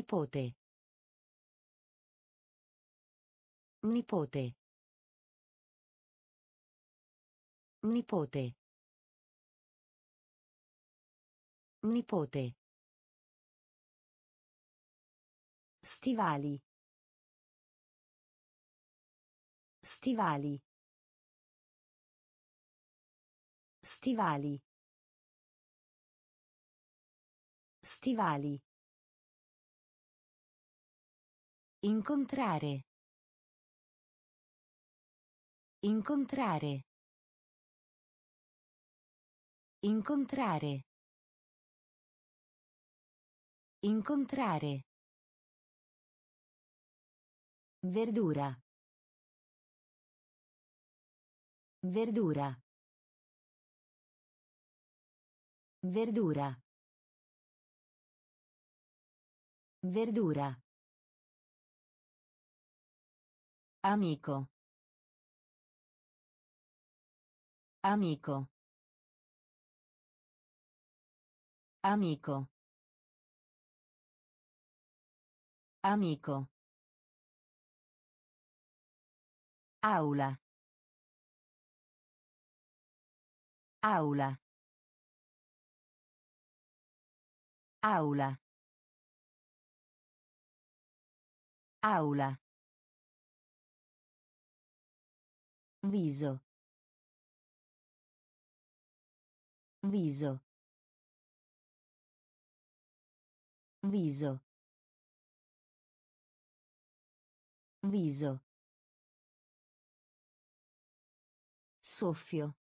Nipote. Nipote. Nipote. Nipote. Stivali. Stivali. Stivali. Stivali. Incontrare. Incontrare. Incontrare. Incontrare. Verdura. Verdura. Verdura. Verdura. Amico. Amico. Amico. Amico. Aula. Aula. Aula. Aula. Viso. Viso. Viso. Viso. Soffio.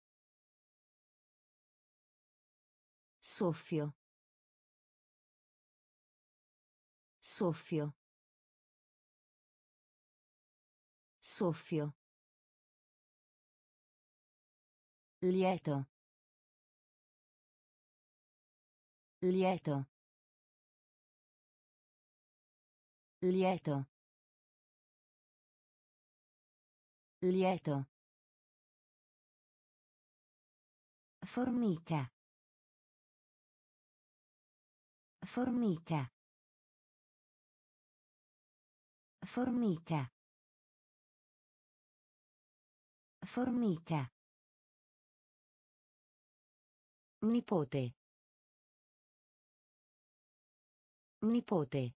Soffio. Soffio. Soffio. Lieto. Lieto. Lieto. Lieto. Formica. Formica. Formica. Formica. Nipote. Nipote.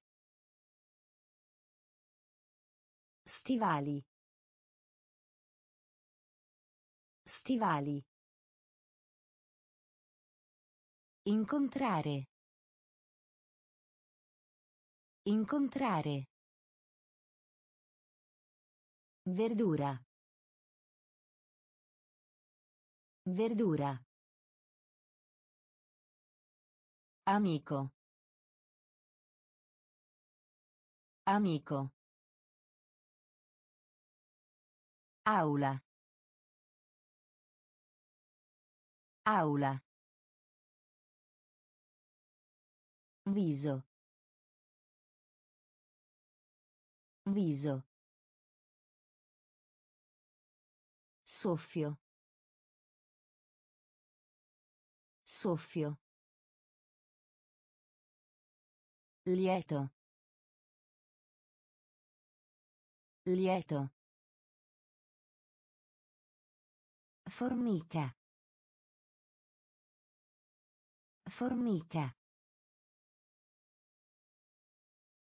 Stivali. Stivali. Incontrare. Incontrare. Verdura. Verdura. Amico. Amico. Aula. Aula. Viso. Viso. Soffio. Soffio. Lieto. Lieto. Formica. Formica.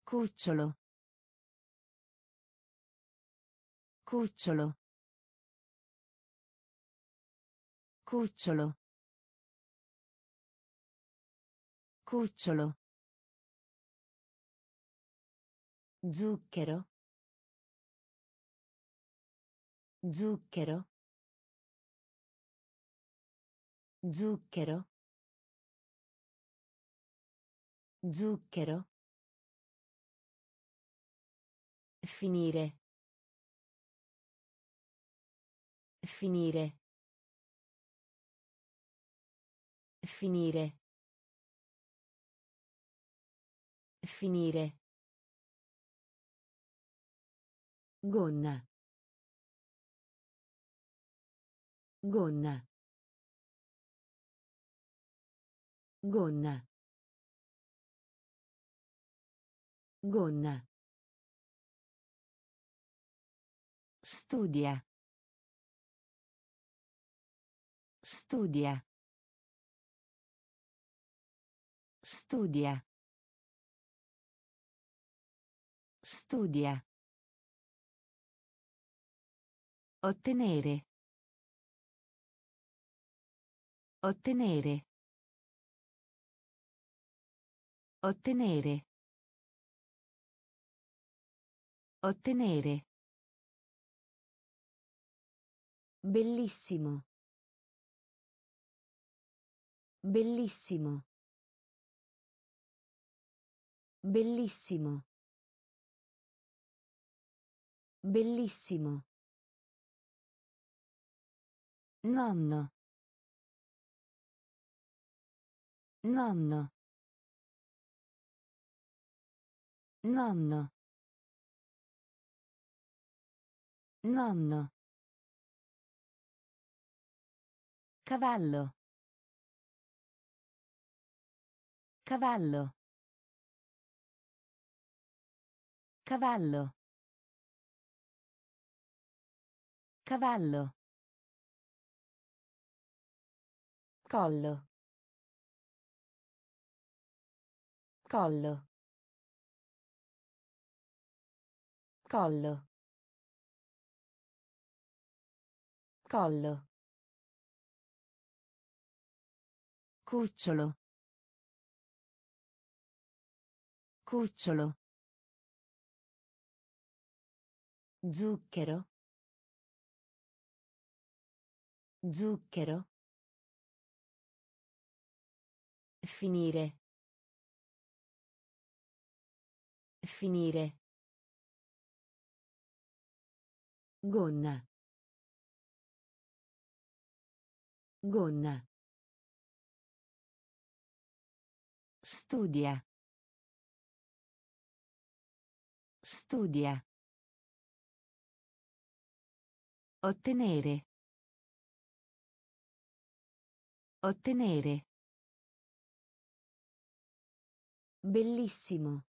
Cucciolo. Cucciolo. Cucciolo. Cucciolo. Zucchero. Zucchero. Zucchero. Zucchero. Finire. Finire. Finire. Finire. Gonna. Gonna. Gonna. Gonna. Studia. Studia. Studia. Studia. Ottenere. Ottenere. Ottenere. Ottenere. Bellissimo. Bellissimo. Bellissimo. Bellissimo. Nonno. Nonno. Nonno. Nonno. Cavallo. Cavallo. Cavallo. Cavallo. Collo. Collo. Collo. Collo. Cucciolo. Cucciolo. Zucchero. Zucchero. Finire. Finire. Gonna. Gonna. Studia. Studia. Ottenere. Ottenere. Bellissimo.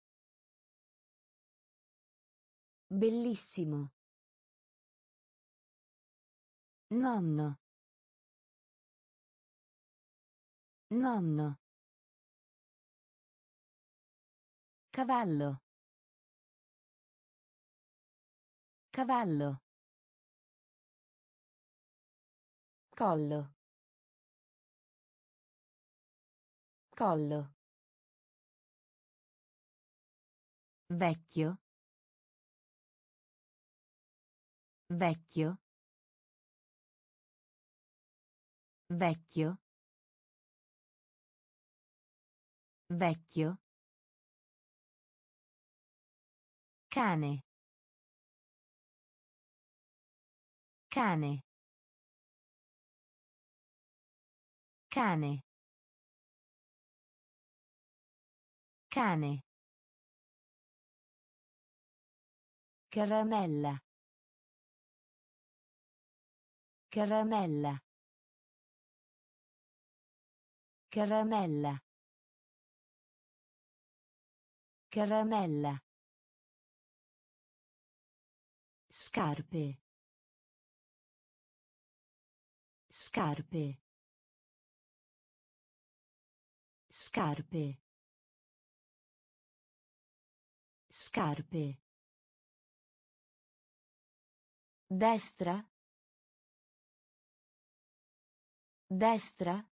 Bellissimo. Nonno. Nonno. Cavallo. Cavallo. Collo. Collo. Vecchio. Vecchio. Vecchio. Vecchio. Cane. Cane. Cane. Cane. Caramella. Caramella. Caramella. Caramella. Scarpe. Scarpe. Scarpe. Scarpe. Destra. Destra.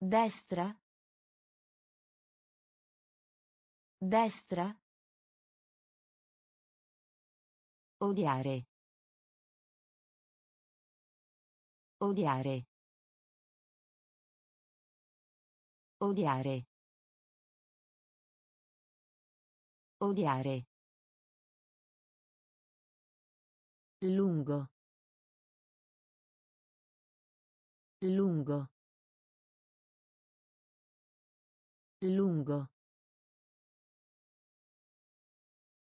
Destra. Destra. Odiare. Odiare. Odiare. Odiare. Lungo. Lungo. Lungo.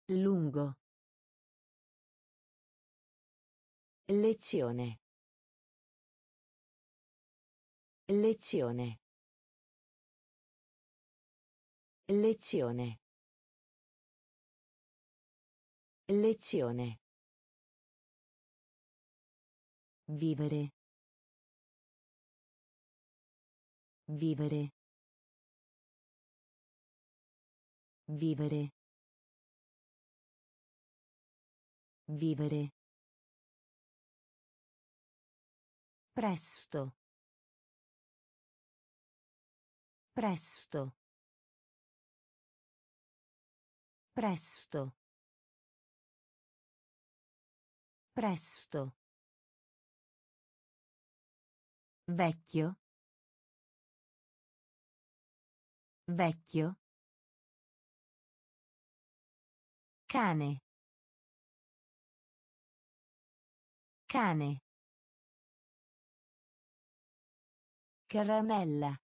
Lungo. Lezione. Lezione. Lezione. Lezione. Vivere. Vivere. Vivere. Vivere. Presto. Presto. Presto. Presto. Vecchio. Vecchio. Cane. Cane. Caramella.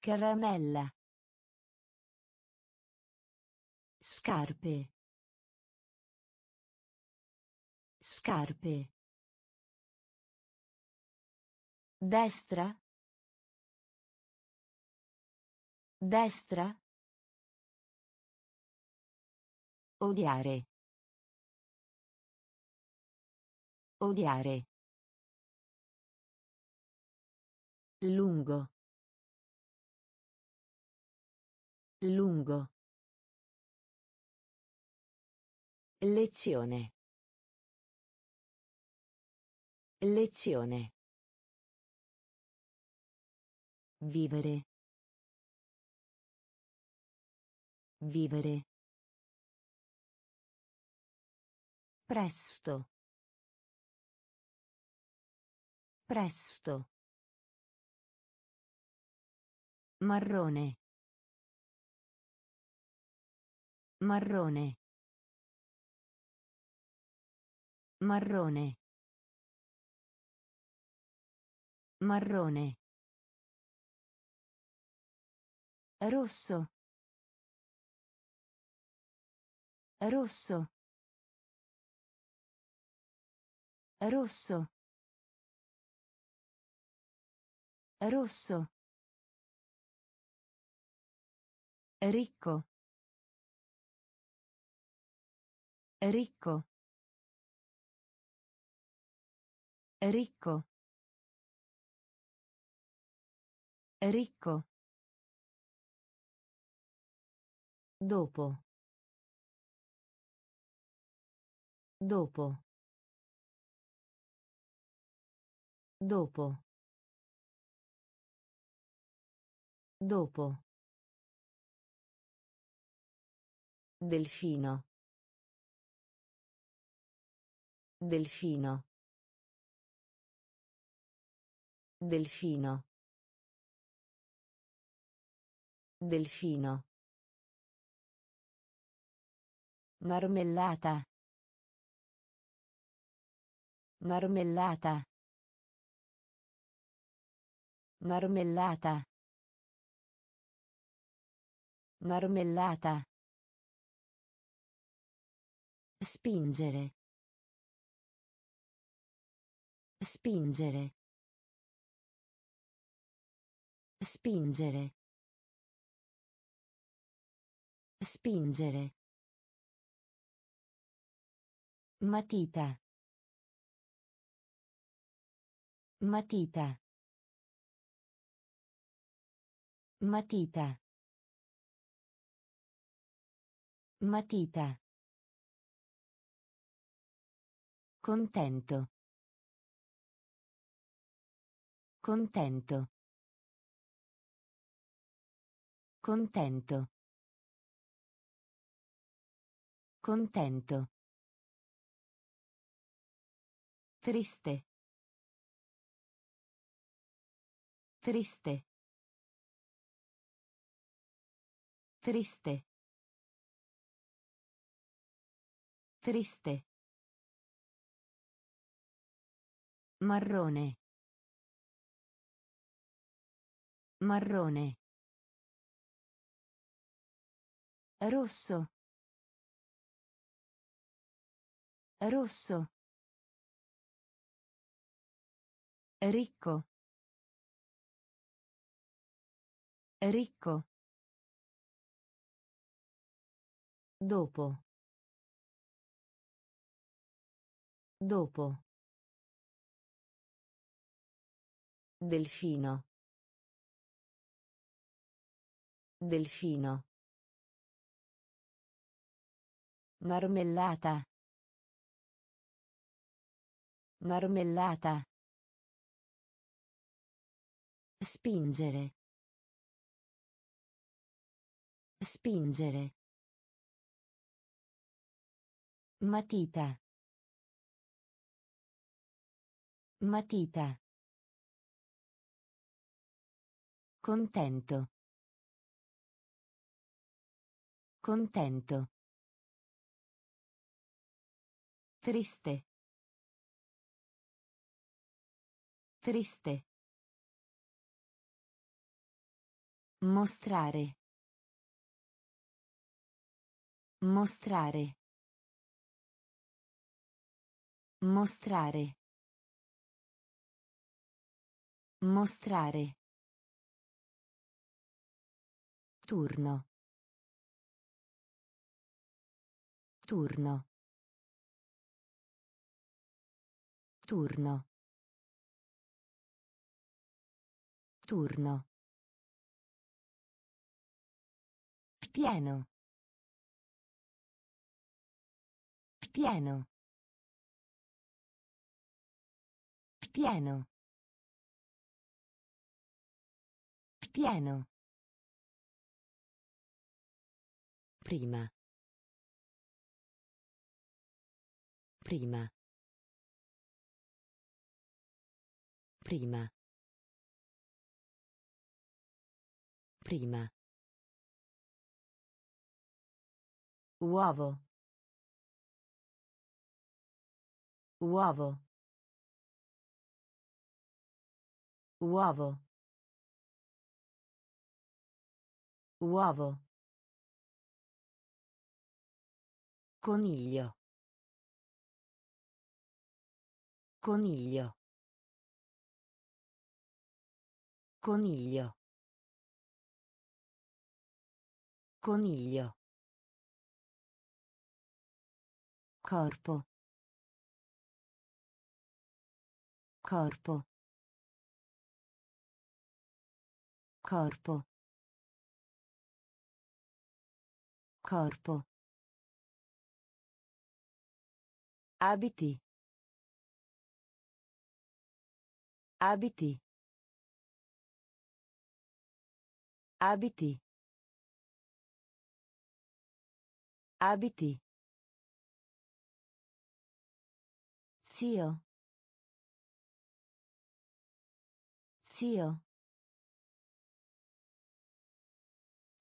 Caramella. Scarpe. Scarpe. Destra. Destra. Odiare. Odiare. Lungo. Lungo. Lezione. Lezione. Vivere. Vivere. Presto. Presto. Marrone. Marrone. Marrone. Marrone. Rosso. Rosso. Rosso. Rosso. Ricco. Ricco. Ricco. Ricco. Dopo. Dopo. Dopo. Dopo. Delfino. Delfino. Delfino. Delfino. Marmellata. Marmellata. Marmellata. Marmellata. Spingere. Spingere. Spingere. Spingere. Matita. Matita. Matita. Matita. Contento. Contento. Contento. Contento. Triste. Triste. Triste. Triste. Marrone. Marrone. Rosso. Rosso. Ricco. Ricco. Dopo. Dopo. Delfino. Delfino. Marmellata. Marmellata. Spingere. Spingere. Matita. Matita. Contento. Contento. Triste. Triste. Mostrare. Mostrare. Mostrare. Mostrare. Turno. Turno. Turno. Turno. Pieno. Pieno. Pieno. Pieno. Prima. Prima. Prima. Prima. Uovo. Uovo. Uovo. Uovo. Coniglio. Coniglio. Coniglio. Coniglio. Corpo. Corpo. Corpo. Corpo. Abiti. Abiti. Abiti. Abiti. Zio. Zio.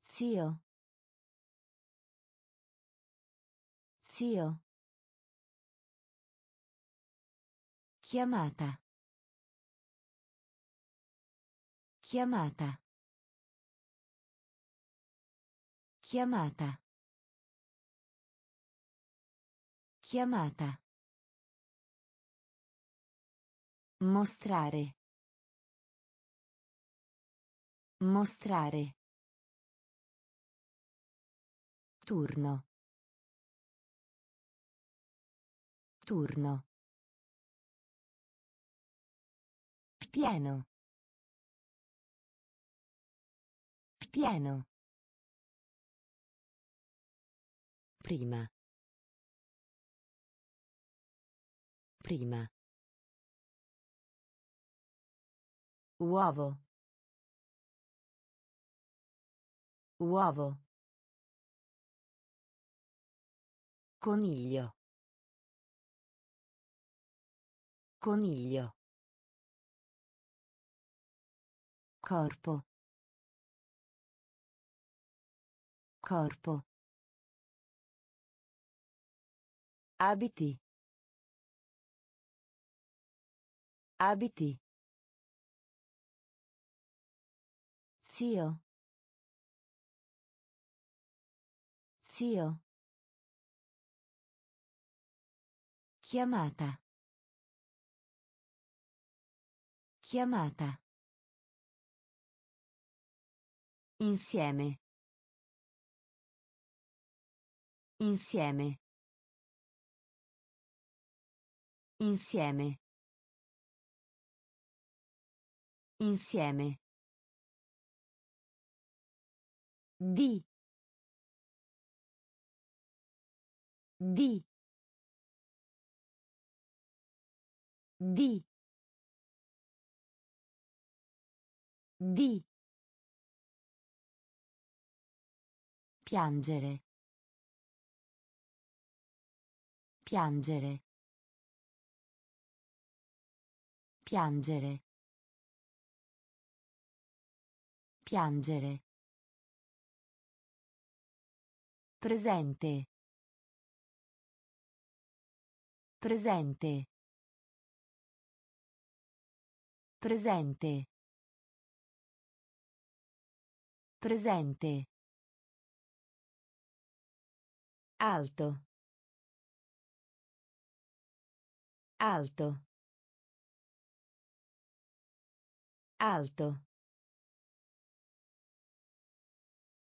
Zio. Zio. Chiamata. Chiamata. Chiamata. Chiamata. Mostrare. Mostrare. Turno. Turno. Pieno. Pieno. Prima. Prima. Uovo. Uovo. Coniglio. Coniglio. Corpo. Corpo. Abiti. Abiti. Zio. Zio. Chiamata. Chiamata. Insieme. Insieme. Insieme. Insieme. Di. Di. Di. Di. Piangere. Piangere. Piangere. Piangere. Presente. Presente. Presente. Presente. Alto. Alto. Alto.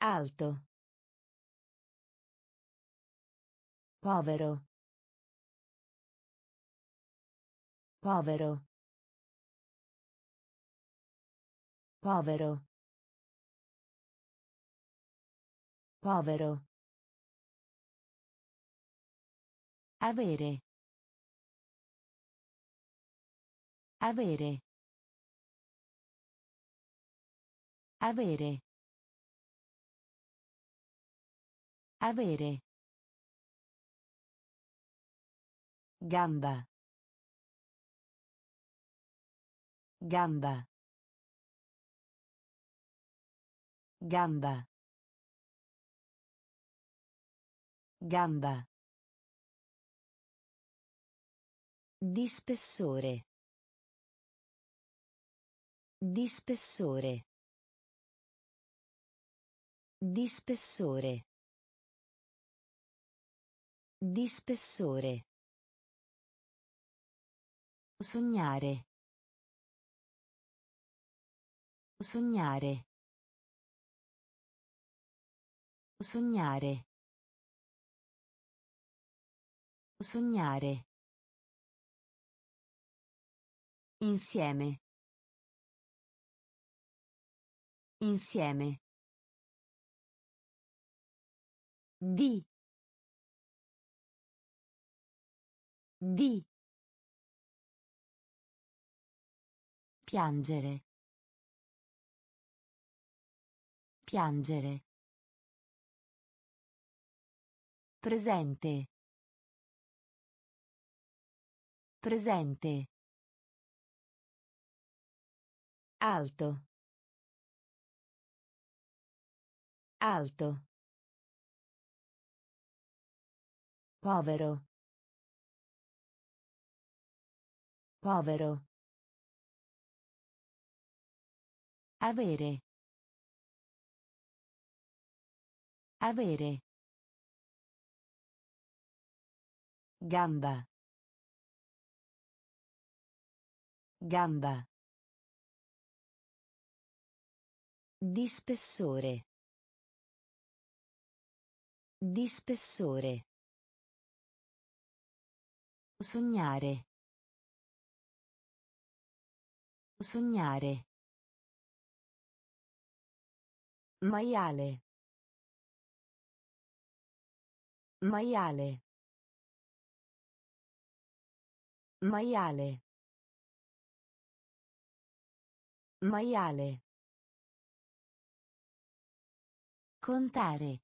Alto. Povero. Povero. Povero. Povero. Avere. Avere. Avere. Avere. Gamba. Gamba. Gamba. Gamba. Di spessore. Di spessore. Di spessore. Di spessore. Sognare. Sognare. Sognare. Sognare. Insieme. Insieme. Di. Di. Piangere. Piangere. Presente. Presente. Alto. Alto. Povero. Povero. Avere. Avere. Gamba. Gamba. Di spessore. Di spessore. Sognare. Sognare. Maiale. Maiale. Maiale. Maiale. Contare.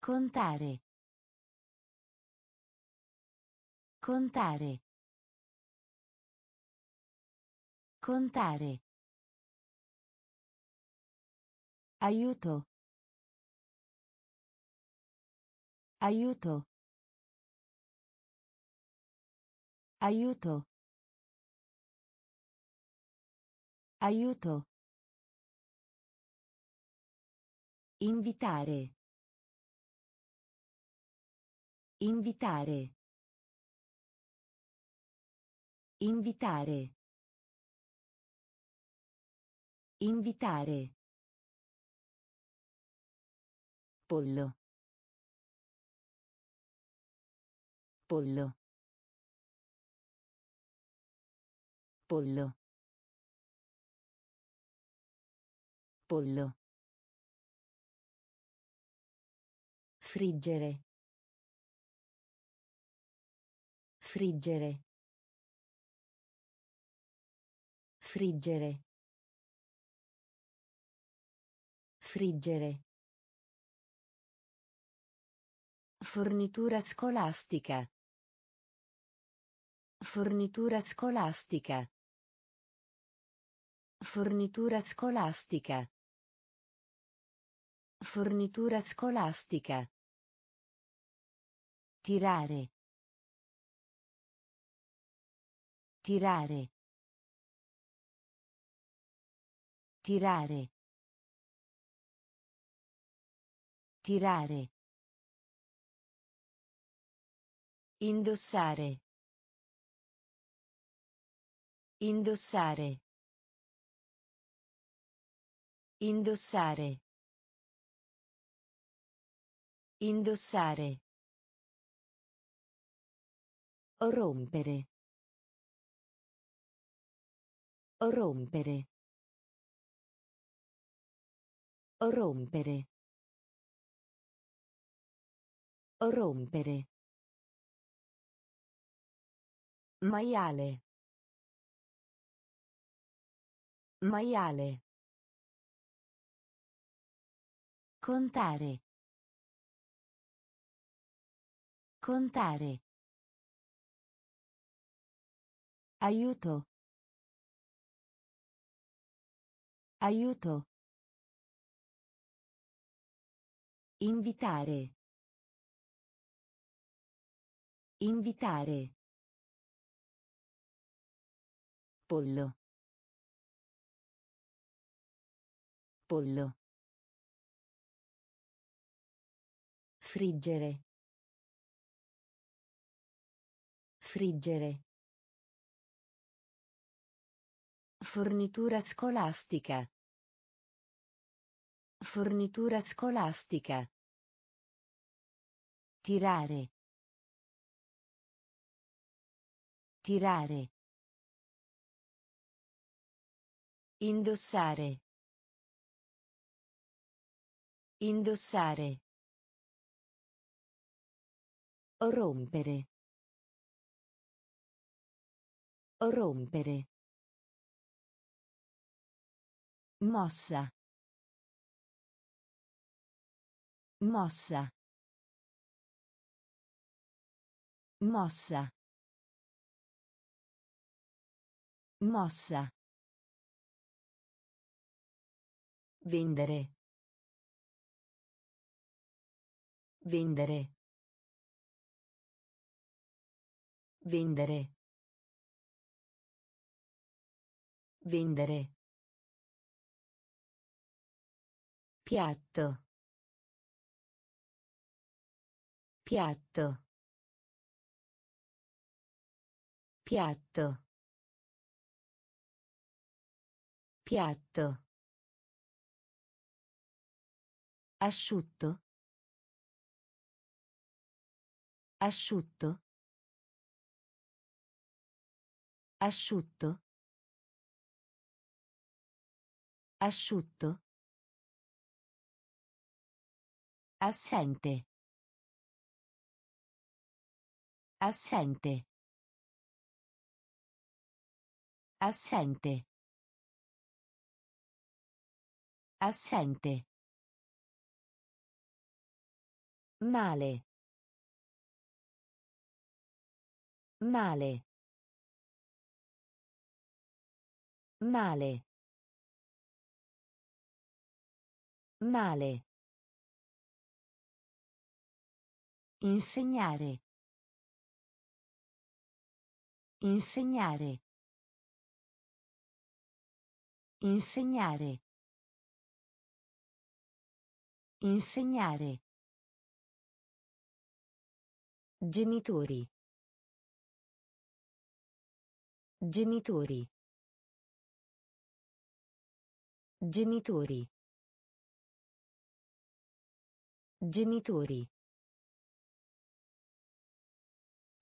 Contare. Contare. Contare. Aiuto. Aiuto. Aiuto. Aiuto. Invitare. Invitare. Invitare. Invitare. Pollo. Pollo. Pollo. Pollo. Friggere. Friggere. Friggere. Friggere. Fornitura scolastica. Fornitura scolastica. Fornitura scolastica. Fornitura scolastica. Tirare. Tirare. Tirare. Tirare. Indossare. Indossare. Indossare. Indossare. Rompere. Rompere. Rompere. Rompere. Maiale. Maiale. Contare. Contare. Aiuto. Aiuto. Invitare. Invitare. Pollo. Pollo. Friggere. Friggere. Fornitura scolastica. Fornitura scolastica. Tirare. Tirare. Indossare. Indossare. Rompere. Rompere. Mossa. Mossa. Mossa. Mossa. Vendere. Vendere. Vendere. Vendere. Piatto. Piatto. Piatto. Piatto. Asciutto. Asciutto. Asciutto. Asciutto. Assente. Assente. Assente. Assente. Male. Male. Male. Male. Insegnare. Insegnare. Insegnare. Insegnare. Genitori. Genitori. Genitori. Genitori.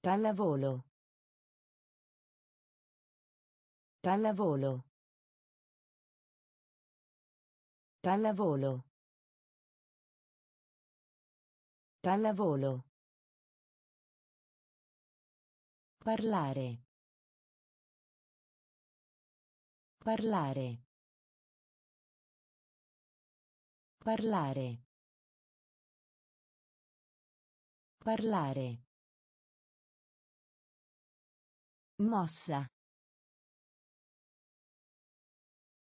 Pallavolo. Pallavolo. Pallavolo. Pallavolo. Parlare. Parlare. Parlare. Parlare. Mossa.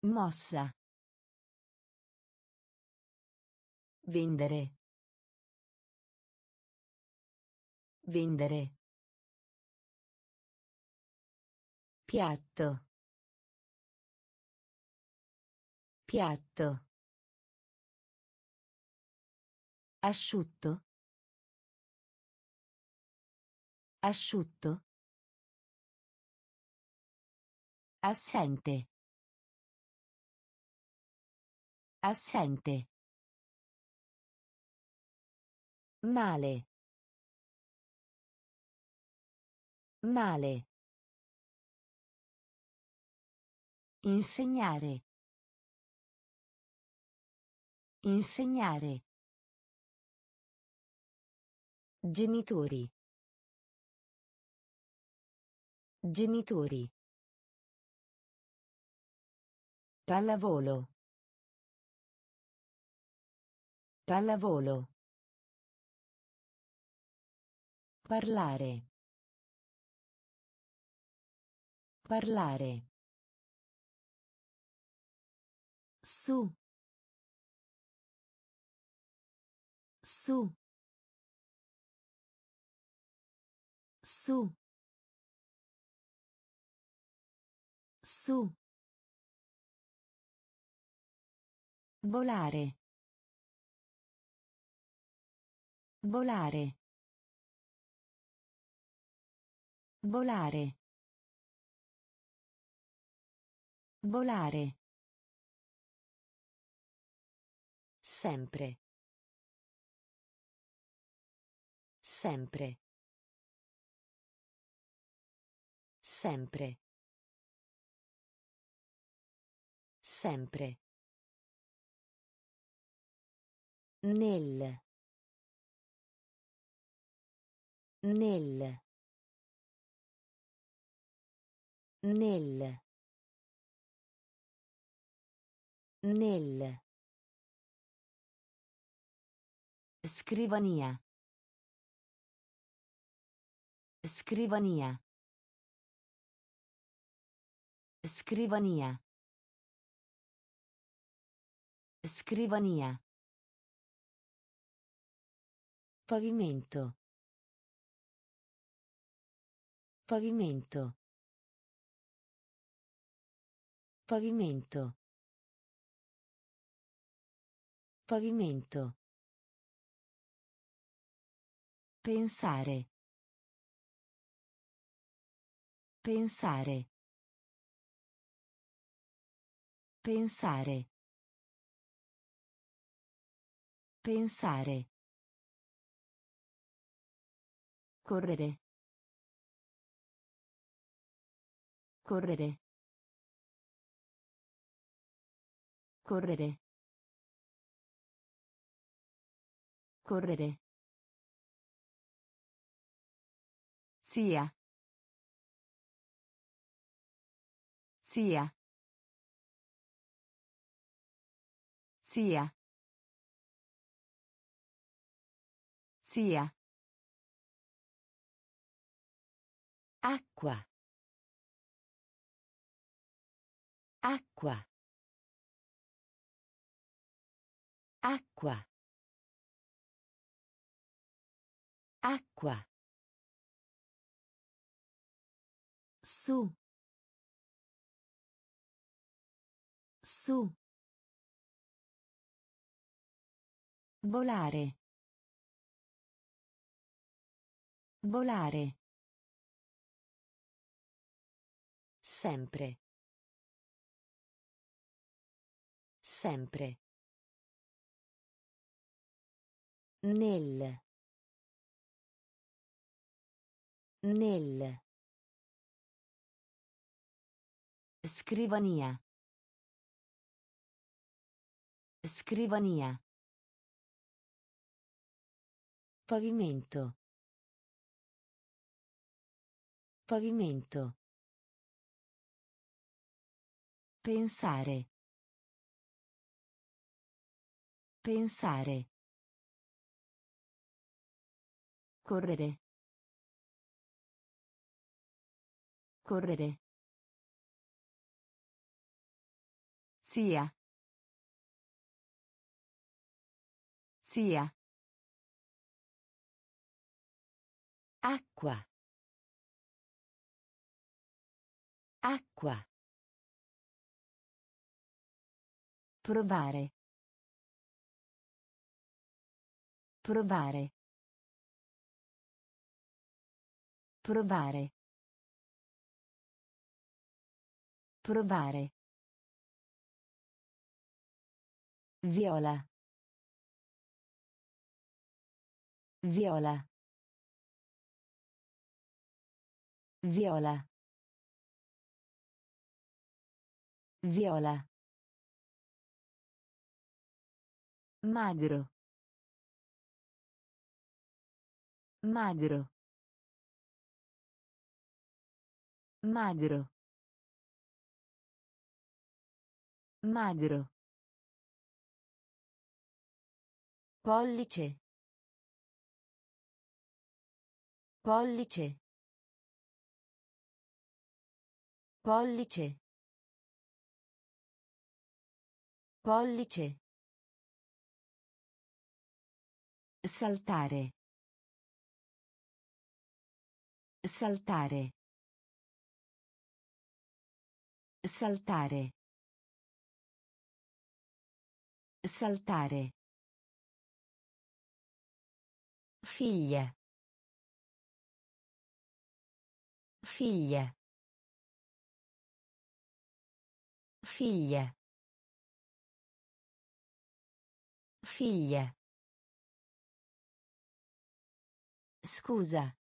Mossa. Vendere. Vendere. Piatto. Piatto. Asciutto. Asciutto. Assente. Assente. Male. Male. Insegnare. Insegnare. Genitori. Genitori. Pallavolo. Pallavolo. Parlare. Parlare. Su. Su. Su. Su. Volare. Volare. Volare. Volare. Sempre. Sempre. Sempre. Sempre. Nel. Nel. Nel. Nel. Scrivania. Scrivania. Scrivania. Scrivania. Pavimento. Pavimento. Pavimento. Pavimento. Pensare. Pensare. Pensare. Pensare. Correre. Correre. Correre. Correre. Zia. Zia. Zia. Zia. Acqua. Acqua. Acqua. Acqua. Su. Su. Volare. Volare. Sempre. Sempre. Nel. Nel. Scrivania. Scrivania. Pavimento. Pavimento. Pensare. Pensare. Correre. Correre. Zia. Zia. Acqua. Acqua. Provare. Provare. Provare. Provare. Viola. Viola. Viola. Viola. Magro. Magro. Magro. Magro. Pollice. Pollice. Pollice. Pollice. Saltare. Saltare. Saltare. Saltare. Figlia. Figlia. Figlia. Figlia. Scusa.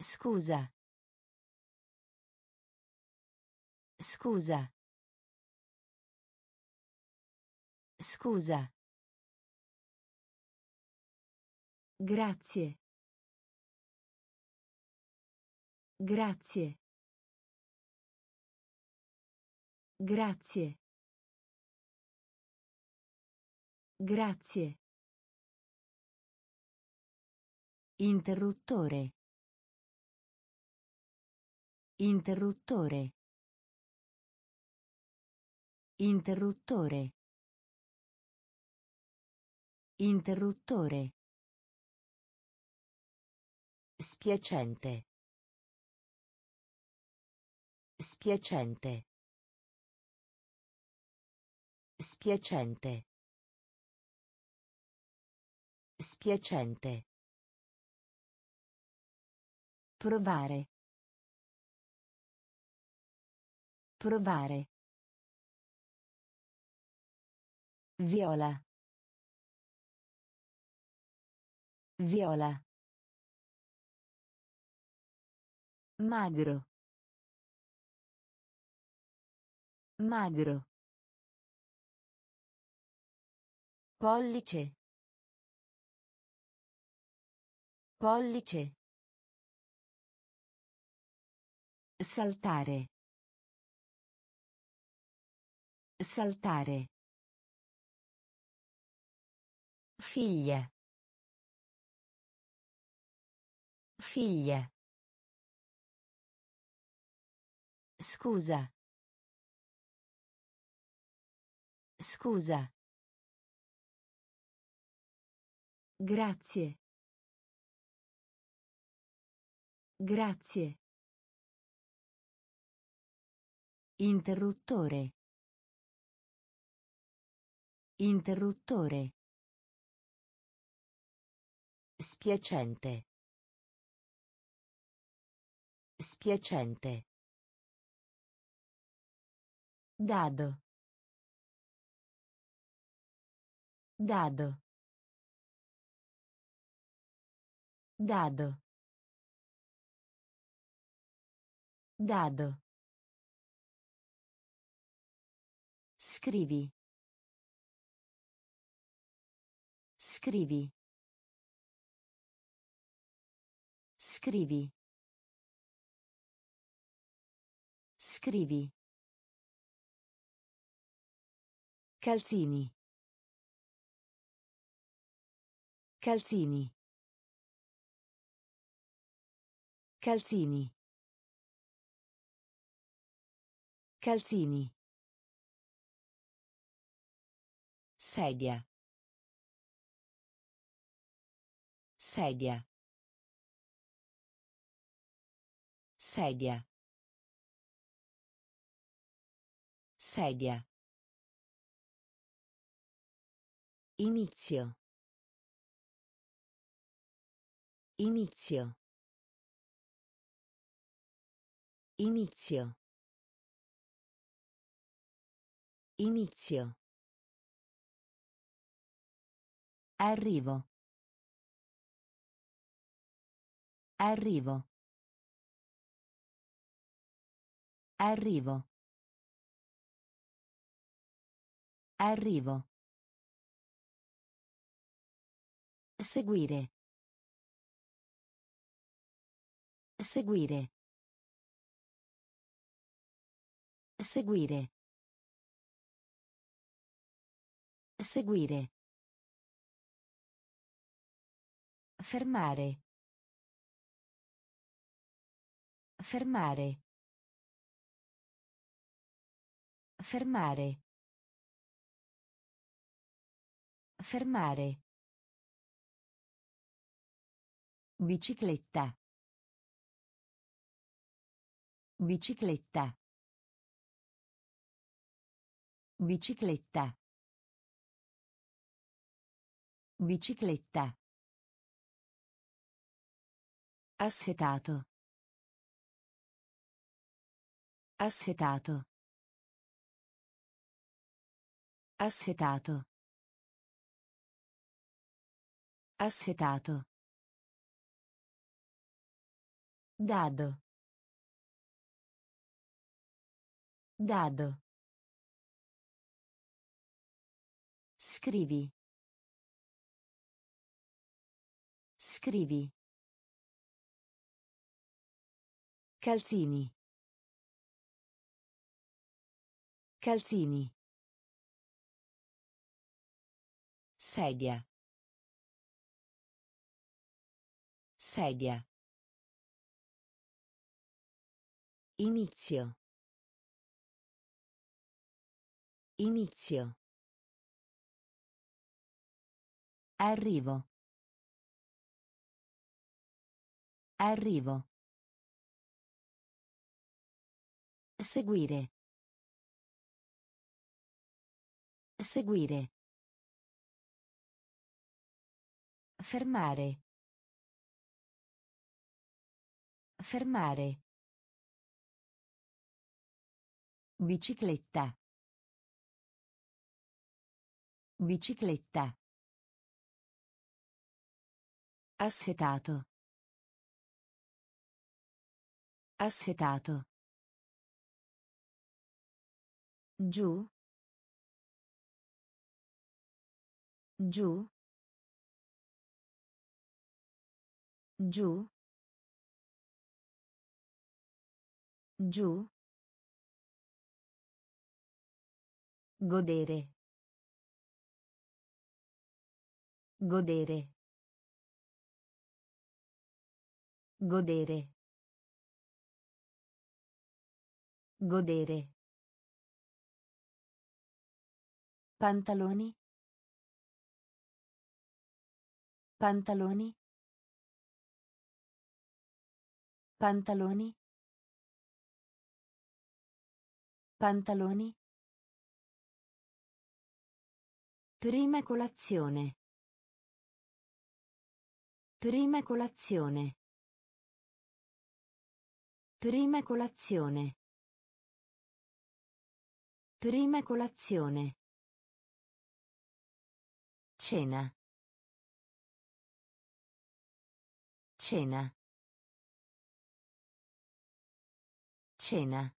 Scusa. Scusa. Scusa. Grazie. Grazie. Grazie. Grazie. Interruttore. Interruttore. Interruttore. Interruttore. Spiacente. Spiacente. Spiacente. Spiacente. Provare. Provare. Viola. Viola. Magro. Magro. Pollice. Pollice. Saltare. Saltare. Figlia. Figlia. Scusa. Scusa. Grazie. Grazie. Interruttore. Interruttore. Spiacente. Spiacente. Dado. Dado. Dado. Dado. Scrivi. Scrivi. Scrivi. Scrivi. Calzini. Calzini. Calzini. Calzini. Sedia. Sedia. Sedia. Sedia. Inizio. Inizio. Inizio. Inizio. Arrivo. Arrivo. Arrivo. Arrivo. Seguire. Seguire. Seguire. Seguire. Fermare. Fermare. Fermare. Fermare. Bicicletta. Bicicletta. Bicicletta. Bicicletta. Assetato. Assetato. Assetato. Assetato. Dado. Dado. Scrivi. Scrivi. Calzini. Calzini. Sedia. Sedia. Inizio. Inizio. Arrivo. Arrivo. Seguire. Seguire. Fermare. Fermare. Bicicletta. Bicicletta. Assetato. Assetato. Giù. Giù. Giù. Giù. Godere. Godere. Godere. Godere. Pantaloni. Pantaloni. Pantaloni. Pantaloni. Prima colazione. Prima colazione. Prima colazione. Prima colazione. Cena. Cena. Cena.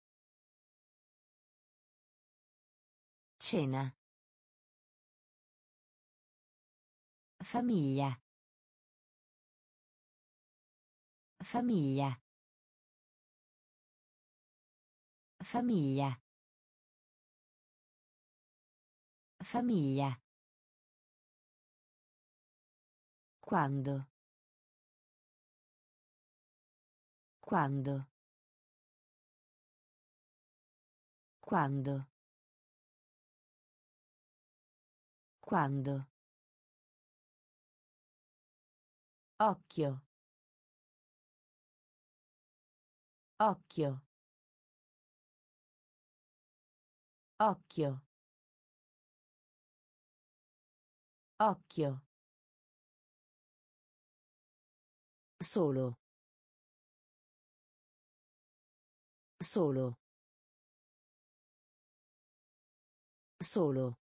Cena. Famiglia. Famiglia. Famiglia. Famiglia. Quando. Quando. Quando. Quando. Occhio. Occhio. Occhio. Occhio. Solo. Solo. Solo.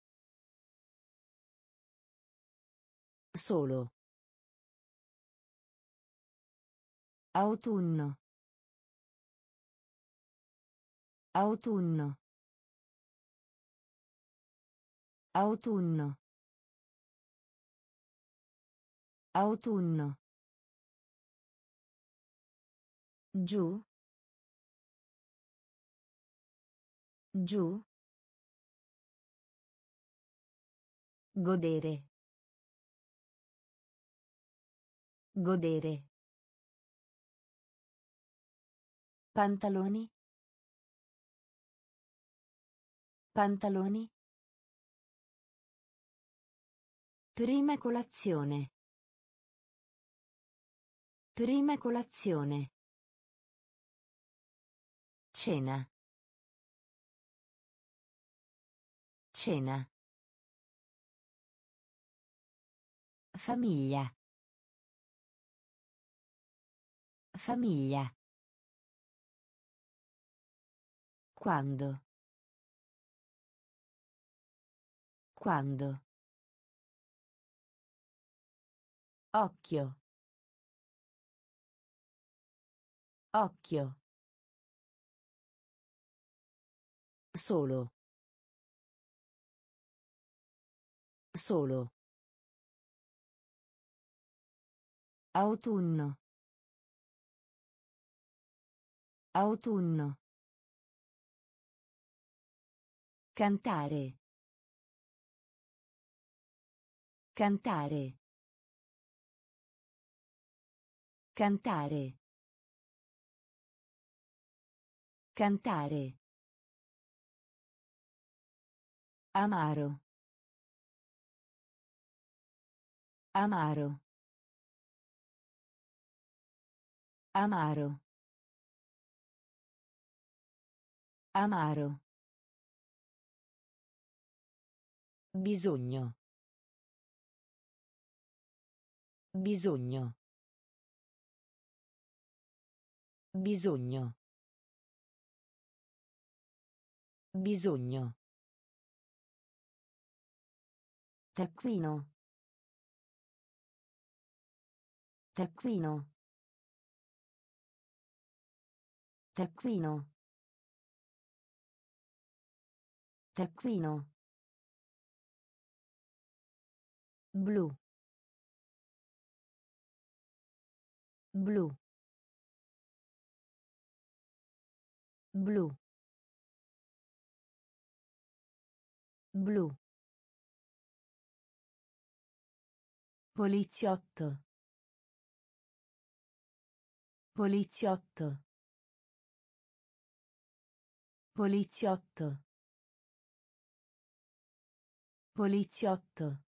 Solo. Autunno. Autunno. Autunno. Autunno. Giù. Giù. Godere. Godere. Pantaloni. Pantaloni. Prima colazione. Prima colazione. Cena. Cena. Famiglia. Famiglia. Quando. Quando. Occhio. Occhio. Solo. Solo. Autunno. Autunno. Cantare. Cantare. Cantare. Cantare. Amaro. Amaro. Amaro. Amaro. Bisogno. Bisogno. Bisogno. Bisogno. Taccuino. Taccuino. Taccuino. Taccuino. Blu. Blu. Blu. Blu. Poliziotto. Poliziotto. Poliziotto. Poliziotto.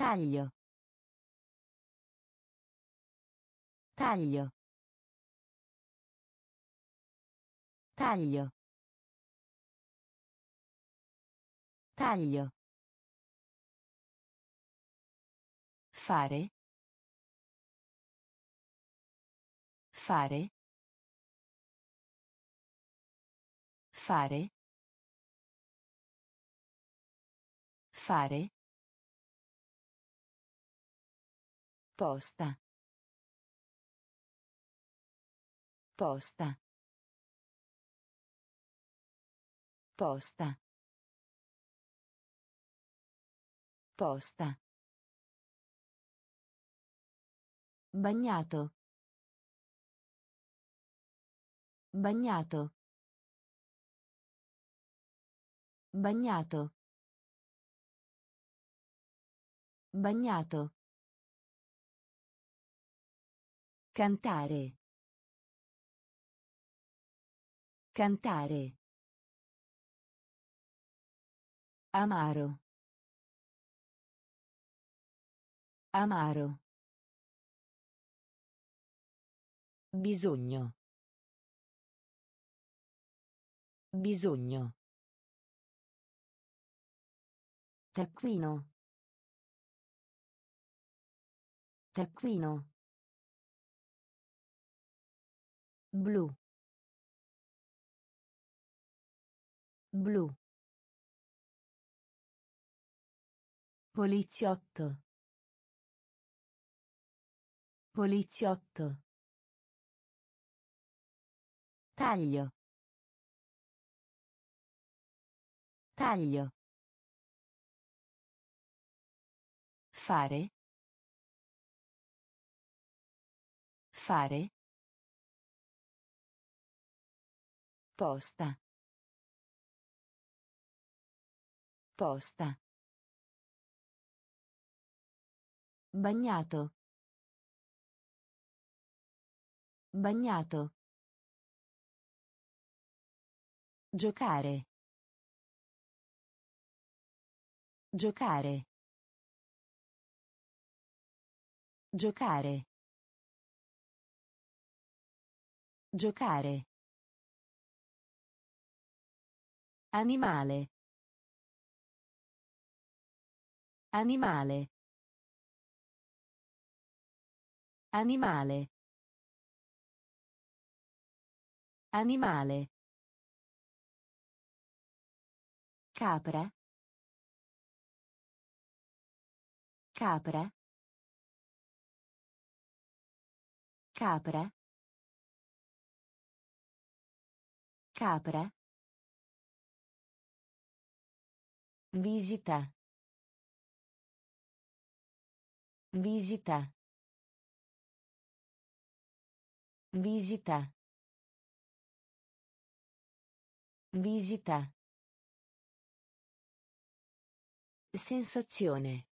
Taglio. Taglio. Taglio. Taglio. Fare. Fare. Fare. Fare. Posta. Posta. Posta. Posta. Bagnato. Bagnato. Bagnato. Bagnato. Cantare. Cantare. Amaro. Amaro. Bisogno. Bisogno. Taccuino. Taccuino. Blu. Blu. Poliziotto. Poliziotto. Taglio. Taglio. Fare. Fare. Posta. Posta. Bagnato. Bagnato. Giocare. Giocare. Giocare. Giocare. Animale. Animale. Animale. Animale. Capra. Capra. Capra. Capra. Visita. Visita. Visita. Visita. Sensazione.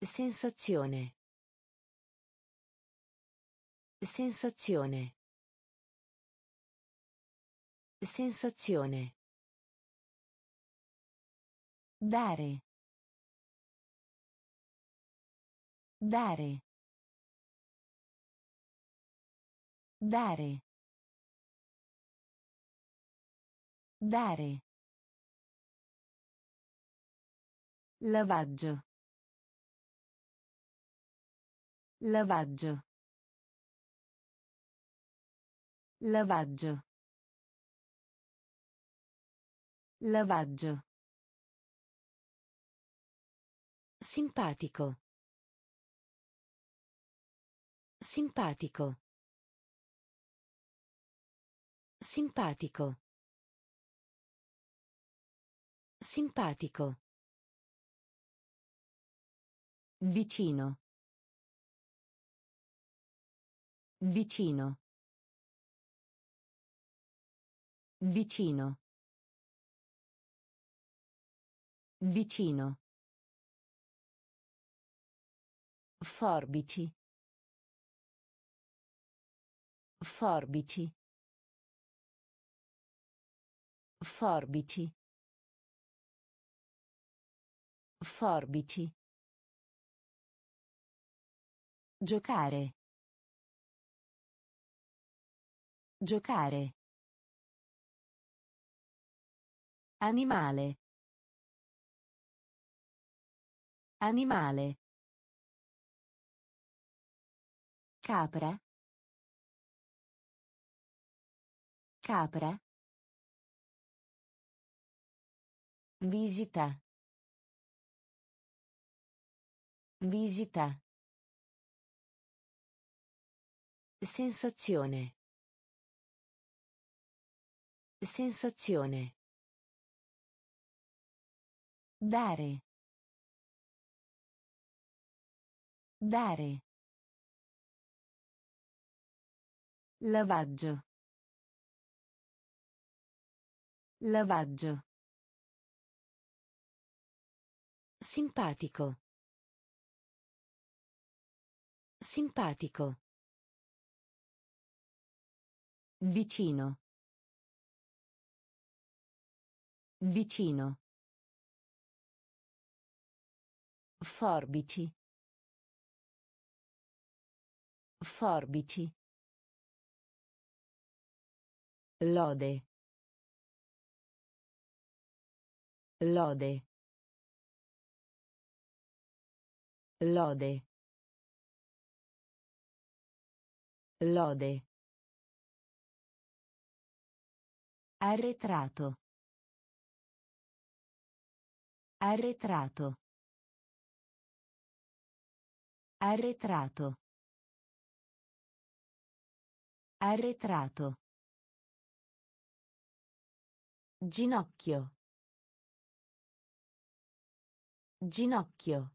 Sensazione. Sensazione. Sensazione. Dare. Dare. Dare. Dare. Lavaggio. Lavaggio. Lavaggio. Lavaggio. Simpatico. Simpatico. Simpatico. Simpatico. Vicino. Vicino. Vicino. Vicino. Forbici. Forbici. Forbici. Forbici. Giocare. Giocare. Animale. Animale. Capra. Capra. Visita. Visita. Sensazione. Sensazione. Dare. Dare. Lavaggio. Lavaggio. Simpatico. Simpatico. Vicino. Vicino. Forbici. Forbici. Lode. Lode. Lode. Lode. Arretrato. Arretrato. Arretrato. Arretrato. Ginocchio. Ginocchio.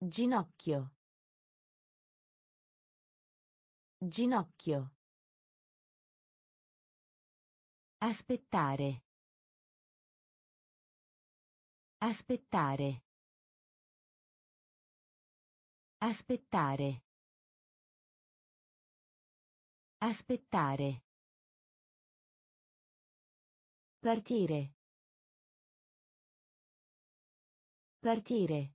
Ginocchio. Ginocchio. Aspettare. Aspettare. Aspettare. Aspettare. Partire. Partire.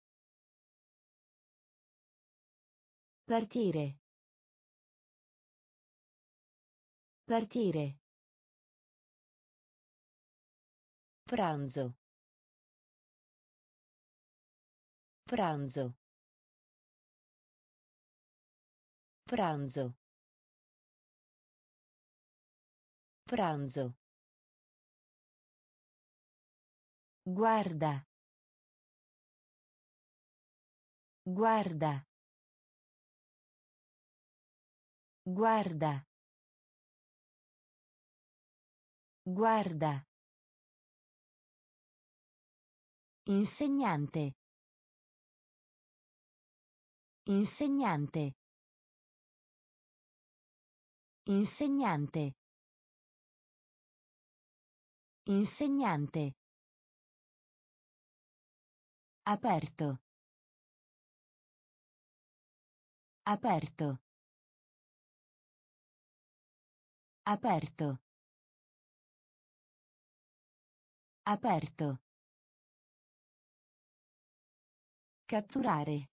Partire. Partire. Pranzo. Pranzo. Pranzo. Pranzo. Guarda. Guarda. Guarda. Guarda. Insegnante. Insegnante. Insegnante. Insegnante. Aperto. Aperto. Aperto. Aperto. Catturare.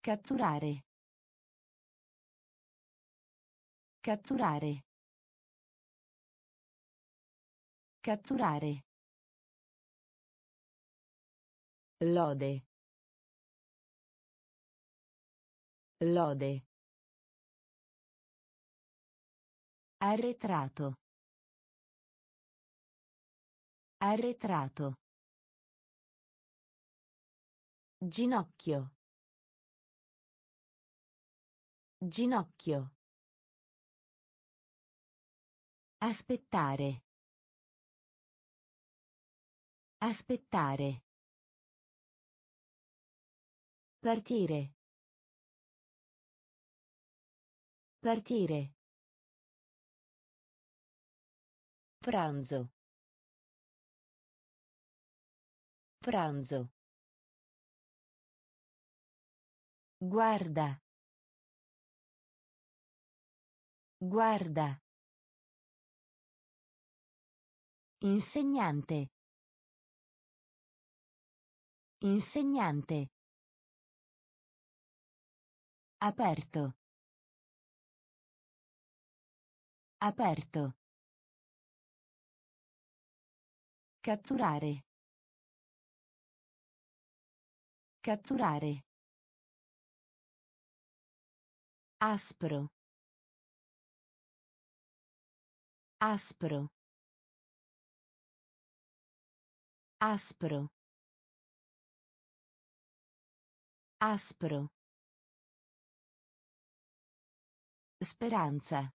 Catturare. Catturare. Catturare. Lode. Lode. Arretrato. Arretrato. Ginocchio. Ginocchio. Aspettare. Aspettare. Partire. Partire. Pranzo. Pranzo. Guarda. Guarda. Insegnante. Insegnante. Aperto. Aperto. Catturare. Catturare. Aspro. Aspro. Aspro. Aspro. Speranza.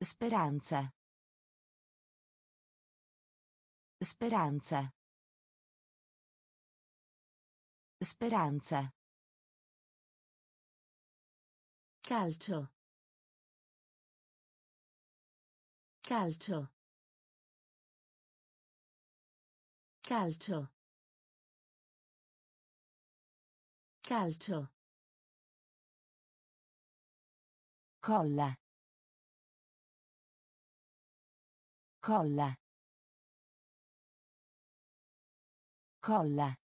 Speranza. Speranza. Speranza. Calcio. Calcio. Calcio. Calcio. Colla. Colla. Colla.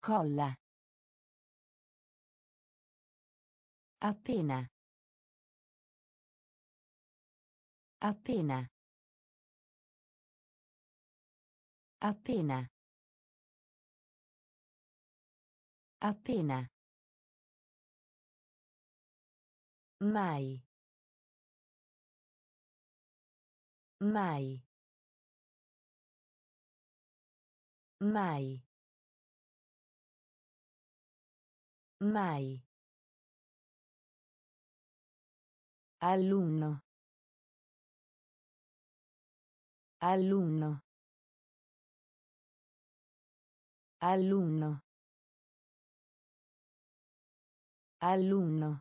Colla. Appena. Appena. Appena. Appena. Mai. Mai. Mai. Mai. Alunno. Alunno. Alunno. Alunno.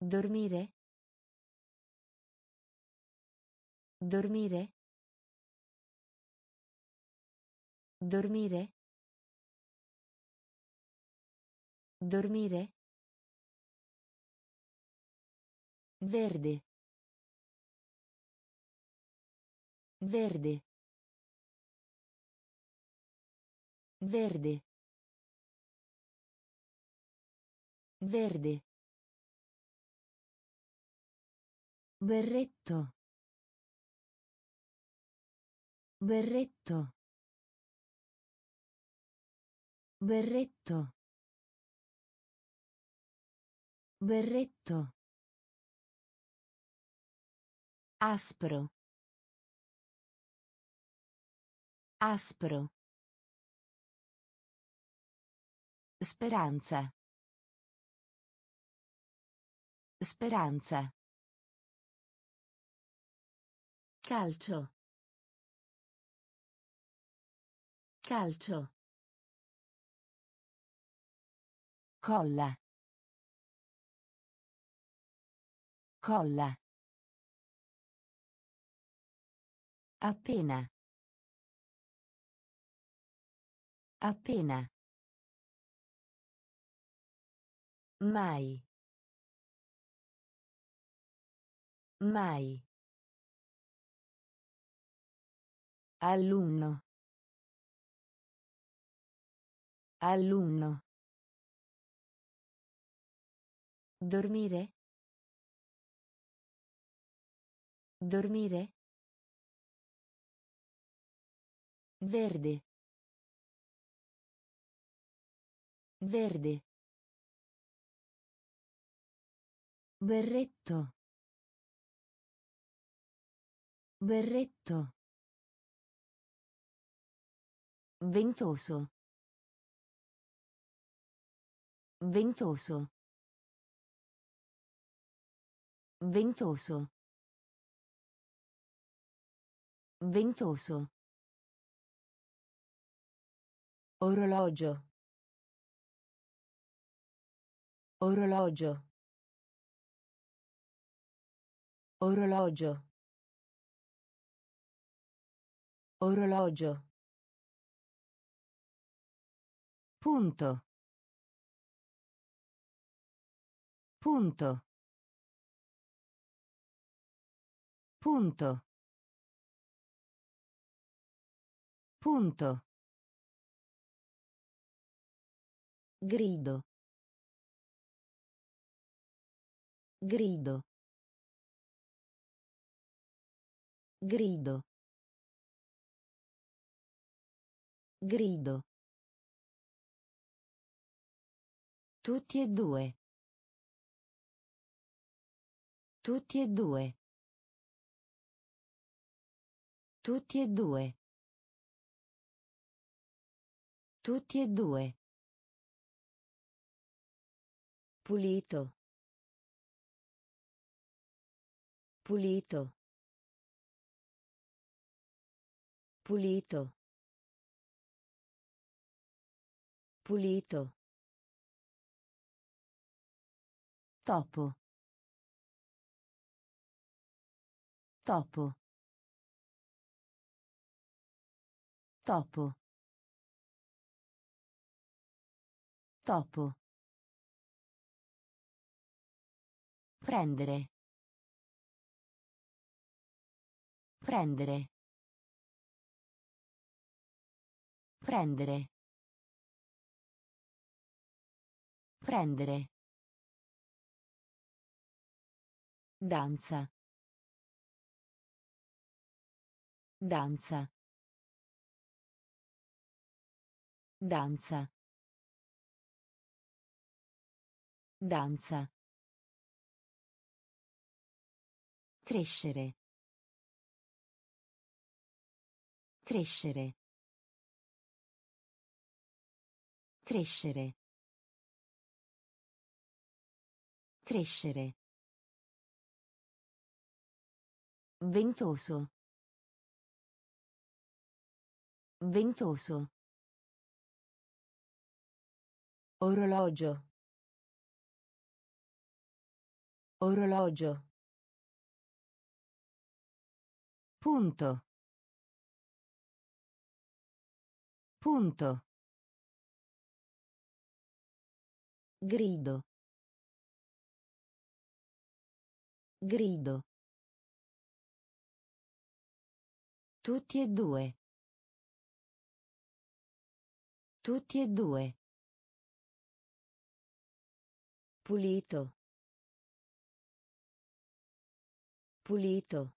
Dormire. Dormire. Dormire. Dormire. Verde. Verde. Verde. Verde. Berretto. Berretto. Berretto. Berretto. Aspro. Aspro. Speranza. Speranza. Calcio. Calcio. Colla. Colla. Appena. Appena. Mai. Mai. Alunno. Alunno. Dormire. Dormire. Verde. Verde. Berretto. Berretto. Ventoso. Ventoso. Ventoso. Ventoso. Orologio. Orologio. Orologio. Orologio. Punto. Punto. Punto. Punto. Grido. Grido. Grido. Grido. Tutti e due. Tutti e due. Tutti e due. Tutti e due. Pulito. Pulito. Pulito. Pulito. Topo. Topo. Topo. Topo. Prendere. Prendere. Prendere. Prendere. Danza. Danza. Danza. Danza. Crescere. Crescere. Crescere. Crescere. Ventoso. Ventoso. Orologio. Orologio. Punto. Punto. Grido. Grido. Tutti e due. Tutti e due. Pulito. Pulito.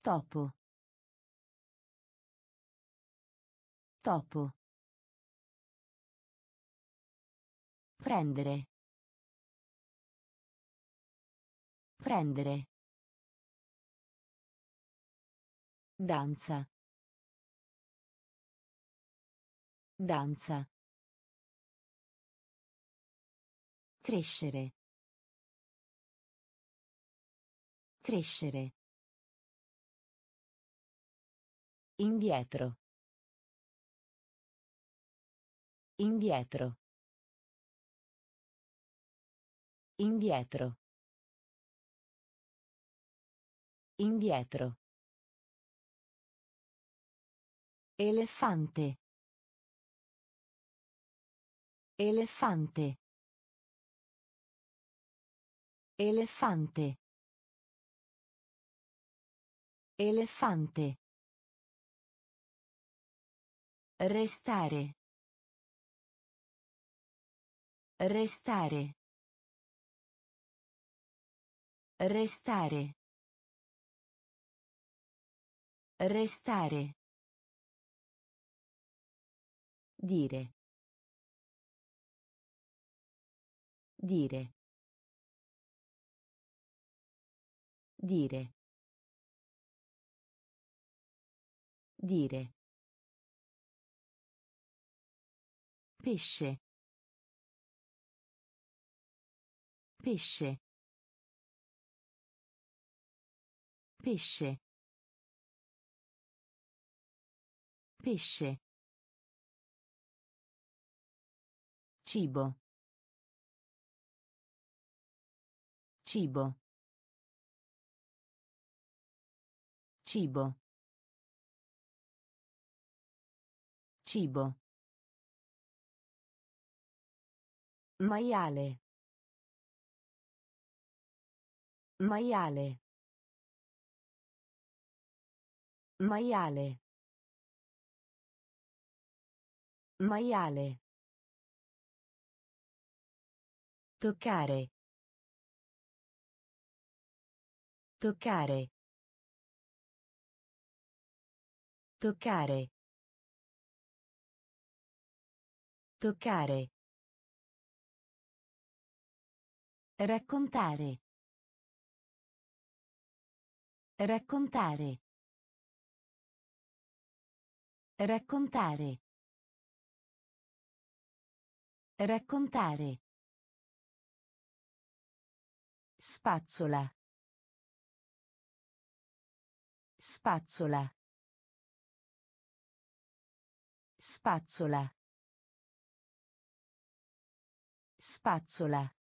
Topo. Topo. Prendere. Prendere. Danza. Danza. Crescere. Crescere. Indietro. Indietro. Indietro. Indietro. Elefante. Elefante. Elefante. Elefante. Restare. Restare. Restare. Restare. Dire. Dire. Dire. Dire. Pesce. Pesce. Pesce. Pesce. Cibo. Cibo. Cibo. Cibo. Maiale. Maiale. Maiale. Maiale. Toccare. Toccare. Toccare. Toccare. Raccontare. Raccontare. Raccontare. Raccontare. Spazzola. Spazzola. Spazzola. Spazzola.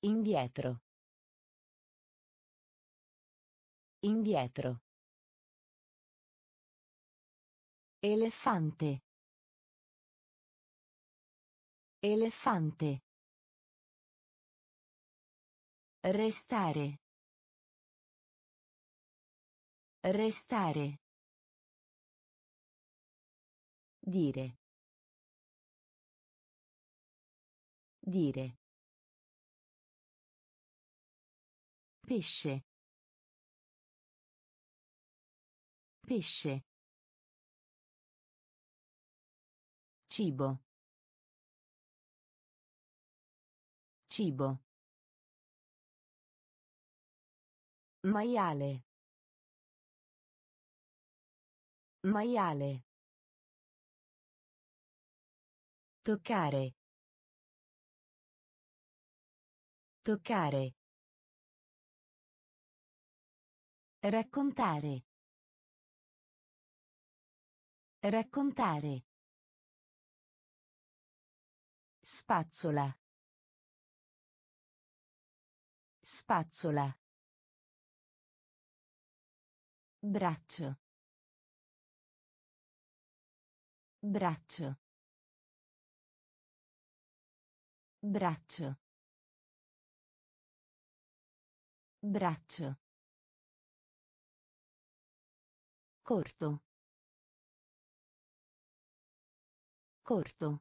Indietro. Indietro. Elefante. Elefante. Restare. Restare. Dire. Dire. Pesce. Pesce. Cibo. Cibo. Maiale. Maiale. Toccare. Toccare. Raccontare. Raccontare. Spazzola. Spazzola. Braccio. Braccio. Braccio. Braccio. Corto. Corto.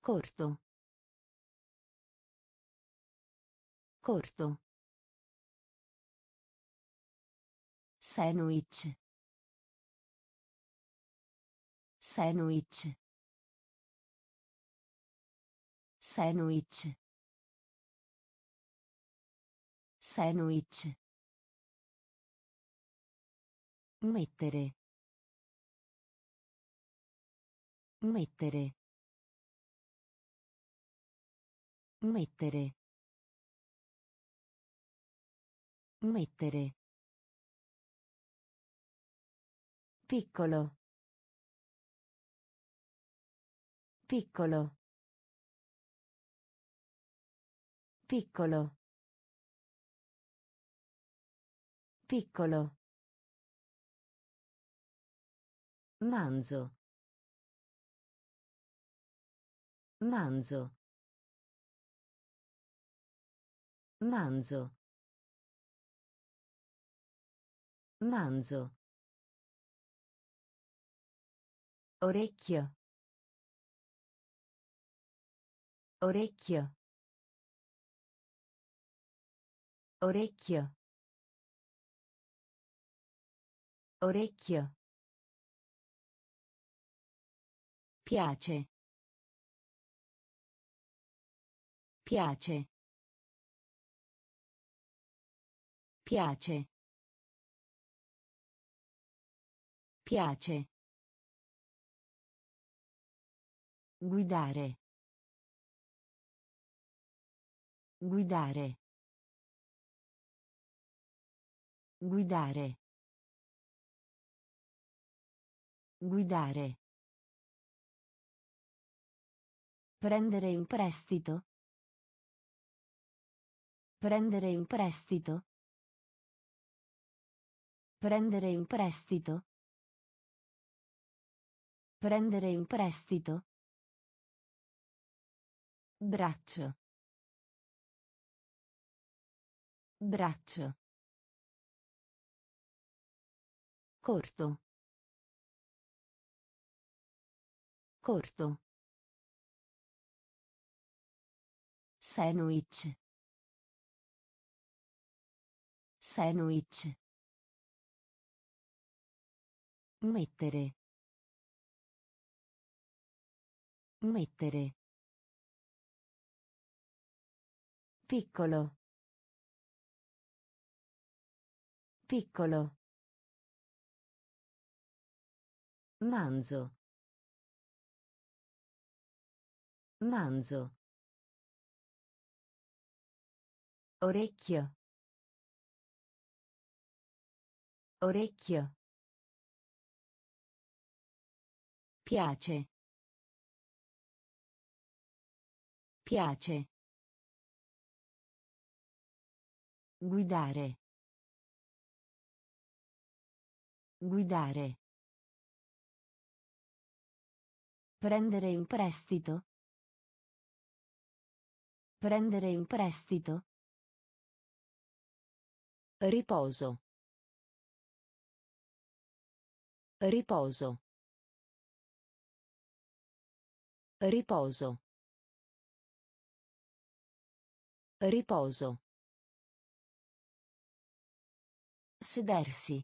Corto. Corto. Sandwich. Sandwich. Sandwich. Sandwich. Mettere. Mettere. Mettere. Mettere. Piccolo. Piccolo. Piccolo. Piccolo. Manzo. Manzo. Manzo. Manzo. Orecchio. Orecchio. Orecchio. Orecchio. Piace. Piace. Piace. Piace. Guidare. Guidare. Guidare. Guidare. Prendere in prestito. Prendere in prestito. Prendere in prestito. Prendere in prestito. Braccio. Braccio. Corto. Corto. Sandwich. Sandwich. Mettere. Mettere. Piccolo. Piccolo. Manzo. Manzo. Orecchio. Orecchio. Piace. Piace. Guidare. Guidare. Prendere in prestito. Prendere in prestito. Riposo. Riposo. Riposo. Riposo. Sedersi.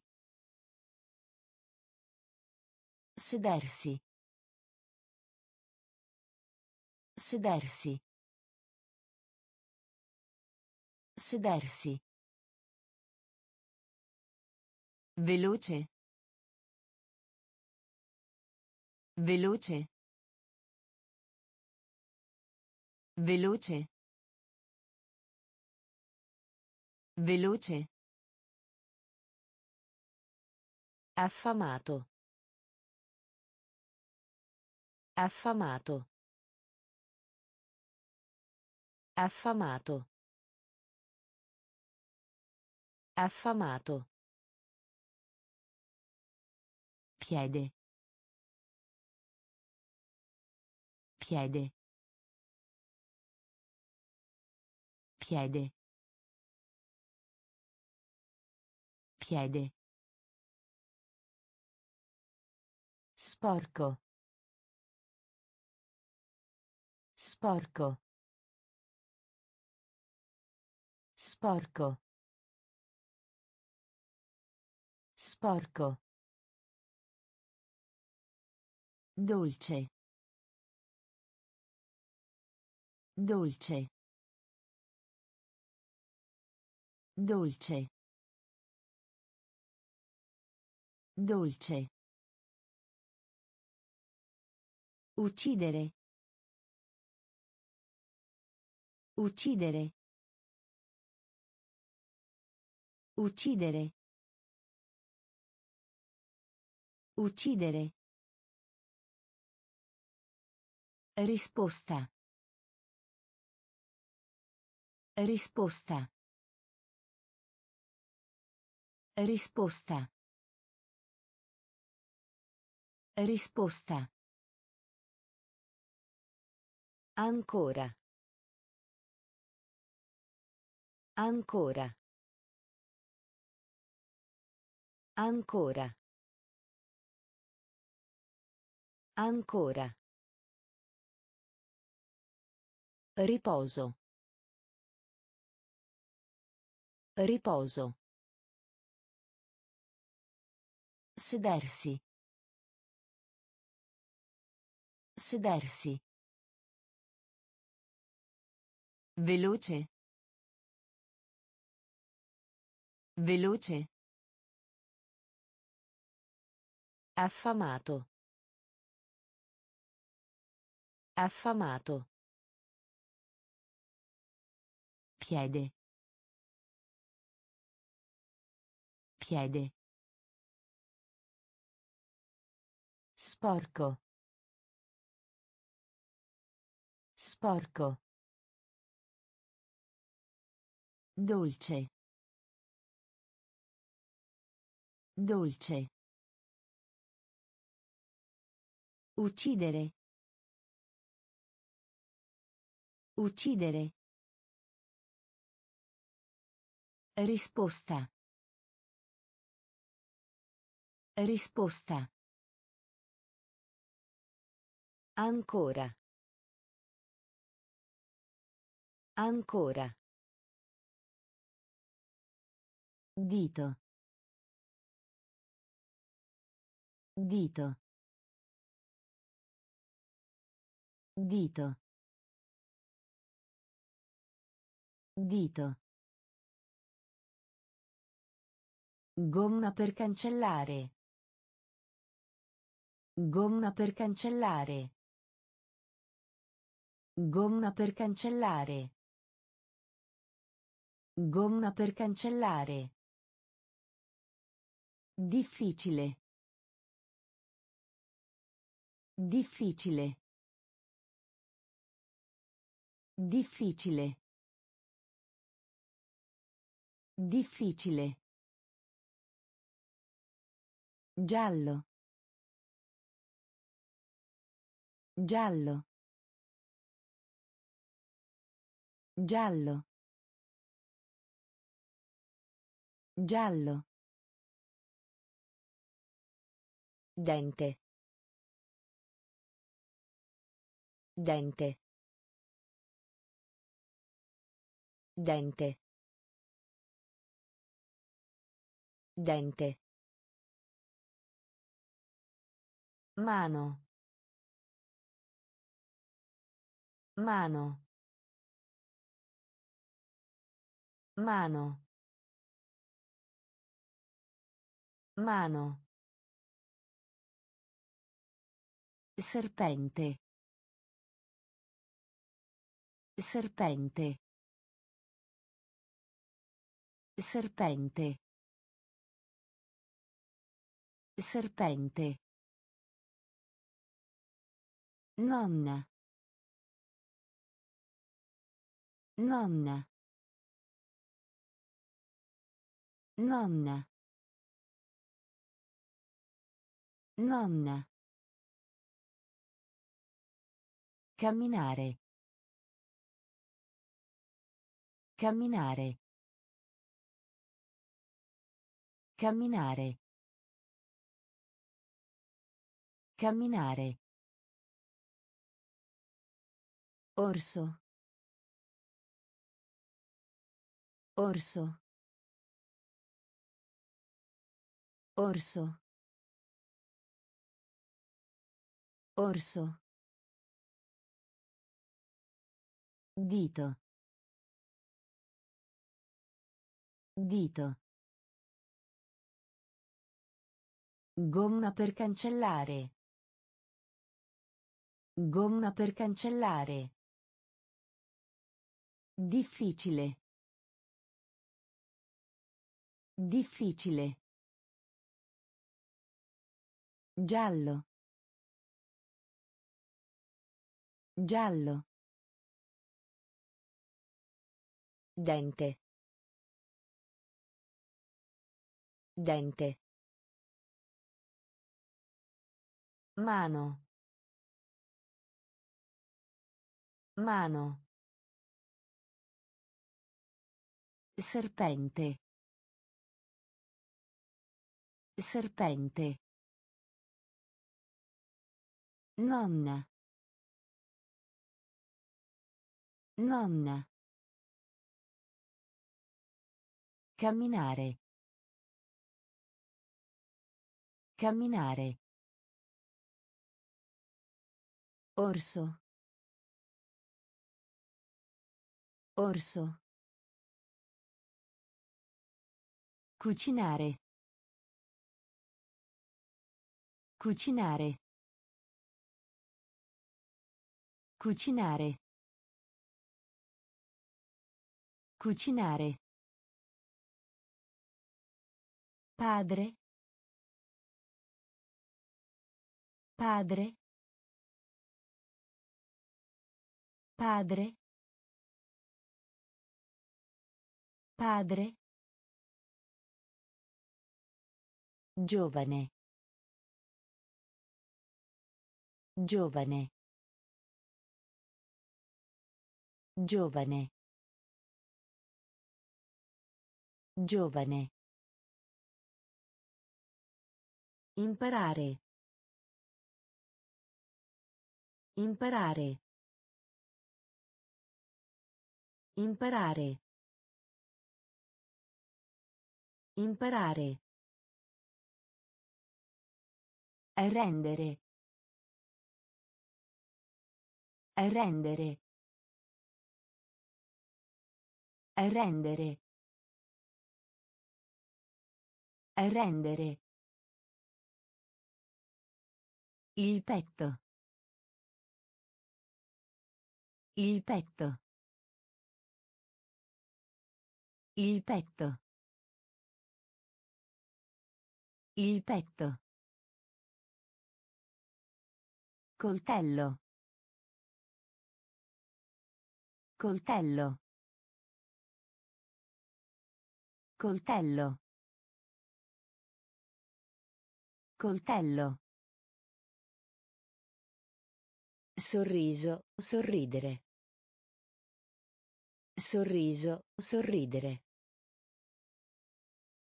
Sedersi. Sedersi. Sedersi. Veloce. Veloce. Veloce. Veloce. Affamato. Affamato. Affamato. Affamato. Piede. Piede. Piede. Piede. Sporco. Sporco. Sporco. Sporco. Dolce. Dolce. Dolce. Dolce. Uccidere. Uccidere. Uccidere. Uccidere. Risposta. Risposta. Risposta. Risposta. Ancora. Ancora. Ancora. Ancora. Riposo. Riposo. Sedersi. Sedersi. Veloce. Veloce. Affamato. Affamato. Piede. Piede. Sporco. Sporco. Dolce. Dolce. Uccidere. Uccidere. Risposta. Risposta. Ancora. Ancora. Dito. Dito. Dito. Dito. Gomma per cancellare. Gomma per cancellare. Gomma per cancellare. Gomma per cancellare. Difficile. Difficile. Difficile. Difficile. Giallo. Giallo. Giallo. Giallo. Dente. Dente. Dente. Dente. Mano. Mano. Mano. Mano. Serpente. Serpente. Serpente. Serpente. Nonna. Nonna. Nonna. Nonna. Camminare. Camminare. Camminare. Camminare. Orso. Orso. Orso. Orso. Dito. Dito. Gomma per cancellare. Gomma per cancellare. Difficile. Difficile. Giallo. Giallo. Dente. Dente. Mano. Mano. Serpente. Serpente. Nonna. Nonna. Camminare. Camminare. Orso. Orso. Cucinare. Cucinare. Cucinare. Cucinare. Padre. Padre. Padre. Padre. Giovane. Giovane. Giovane. Giovane. Imparare. Imparare. Imparare. Imparare. Rendere. Rendere. Rendere. Rendere. Il petto. Il petto. Il petto. Il petto. Coltello. Coltello. Coltello. Coltello. Sorriso, sorridere. Sorriso, sorridere.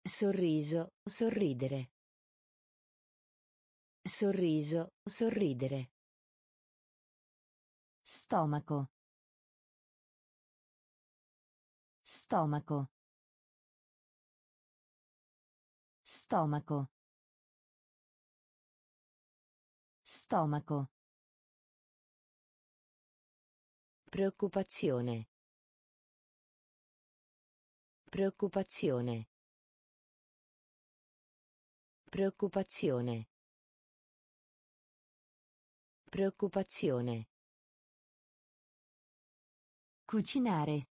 Sorriso, sorridere. Sorriso, sorridere. Stomaco. Stomaco. Stomaco. Stomaco. Preoccupazione. Preoccupazione. Preoccupazione. Preoccupazione. Cucinare.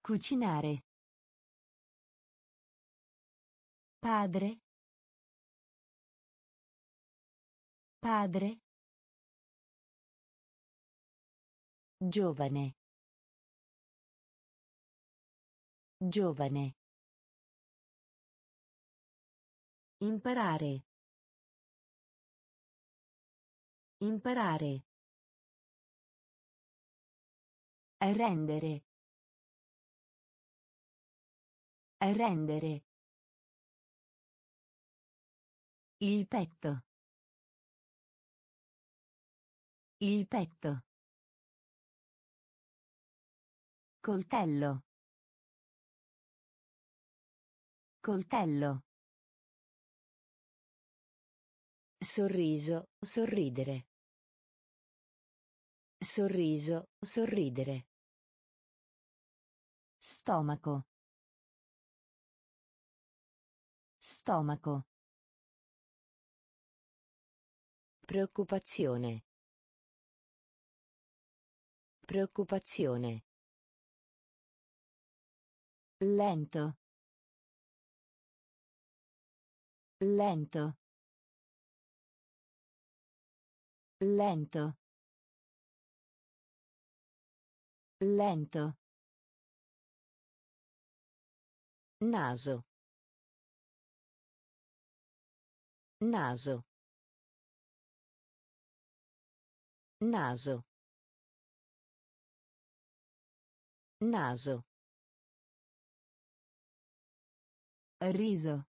Cucinare. Padre. Padre. Giovane. Giovane. Imparare. Imparare. Rendere. Rendere. Il petto. Il petto. Coltello. Coltello. Sorriso, sorridere. Sorriso, sorridere. Stomaco. Stomaco. Preoccupazione. Preoccupazione. Lento. Lento. Lento. Lento. Naso. Naso. Naso. Naso. Riso.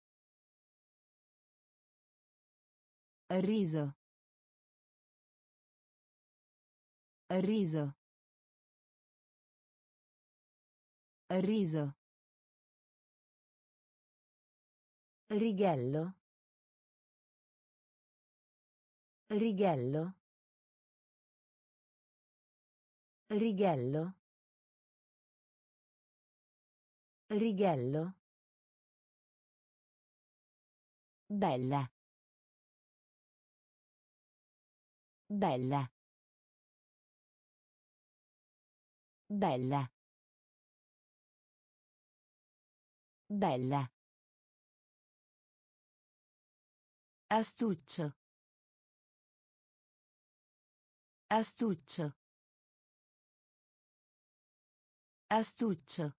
Riso. Riso. Riso. Righello. Righello. Righello. Righello. Bella. Bella. Bella. Bella. Astuccio. Astuccio. Astuccio.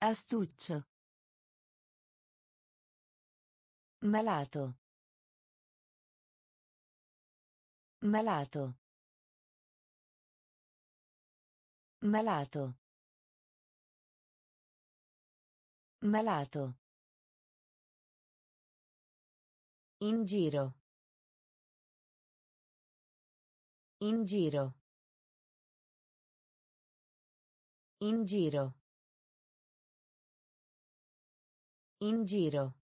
Astuccio. Malato. Malato. Malato. Malato. In giro. In giro. In giro. In giro.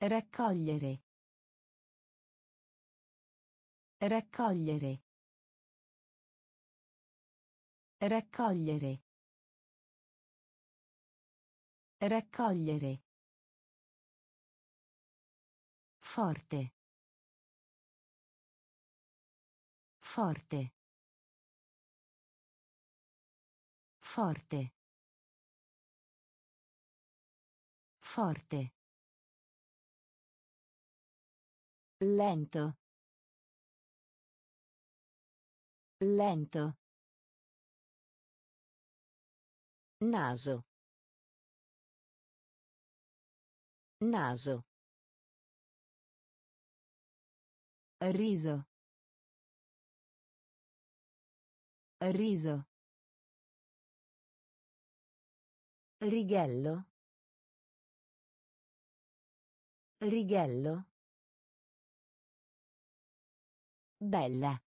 Raccogliere. Raccogliere. Raccogliere. Raccogliere. Forte. Forte. Forte. Forte. Lento. Lento. Naso. Naso. Riso. Riso. Righello. Righello. Bella.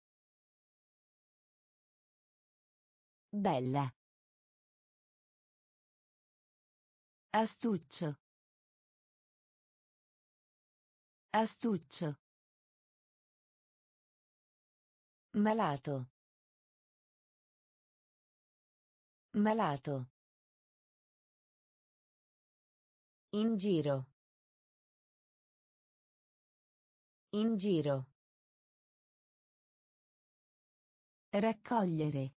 Bella. Astuccio. Astuccio. Malato. Malato. In giro. In giro. Raccogliere.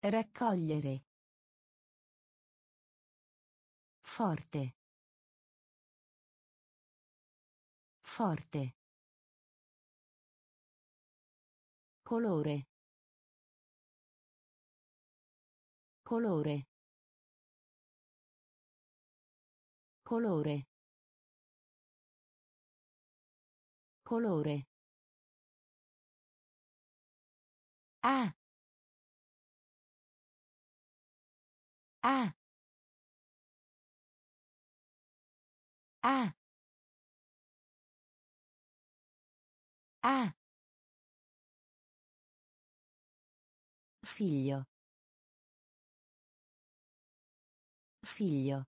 Raccogliere. Forte. Forte. Colore. Colore. Colore. Colore. Ah. Ah. Ah. Ah. Figlio. Figlio.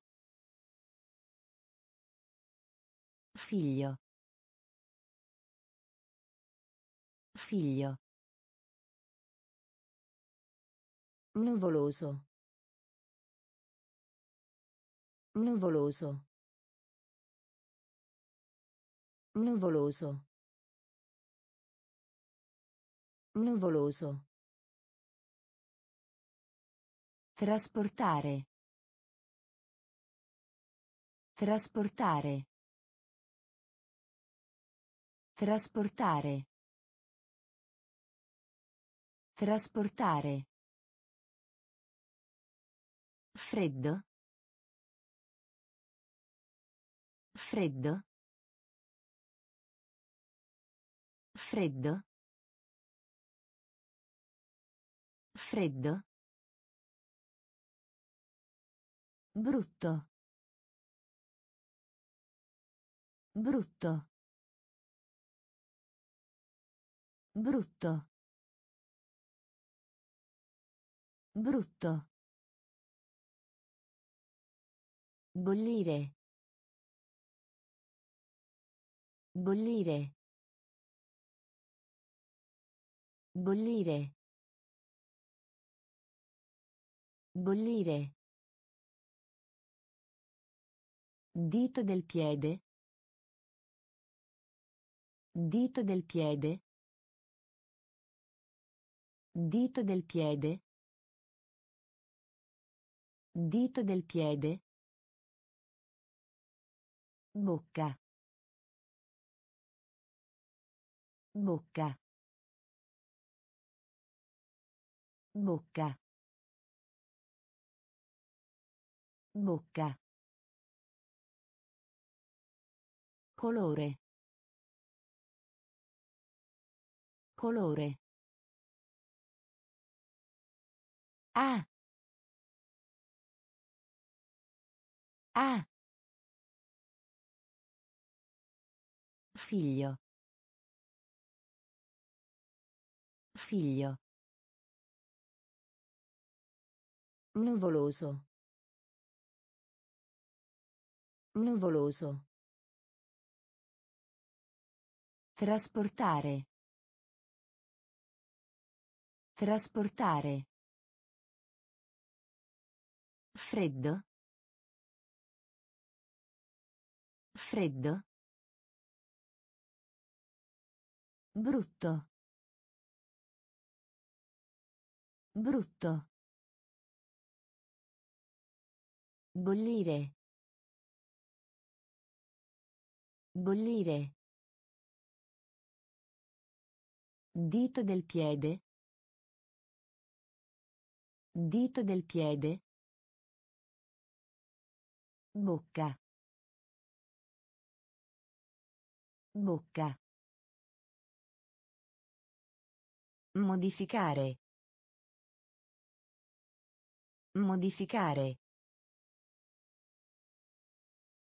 Figlio. Figlio. Nuvoloso. Nuvoloso. Nuvoloso. Nuvoloso. Trasportare. Trasportare. Trasportare. Trasportare. Freddo. Freddo. Freddo. Freddo. Brutto. Brutto. Brutto. Brutto. Bollire. Bollire. Bollire. Bollire. Dito del piede. Dito del piede. Dito del piede. Dito del piede. Bocca. Bocca. Bocca. Bocca. Colore. Colore. Ah. Ah. Figlio. Figlio. Nuvoloso. Nuvoloso. Trasportare. Trasportare. Freddo. Freddo. Brutto. Brutto. Bollire. Bollire. Dito del piede. Dito del piede. Bocca. Bocca. Modificare. Modificare.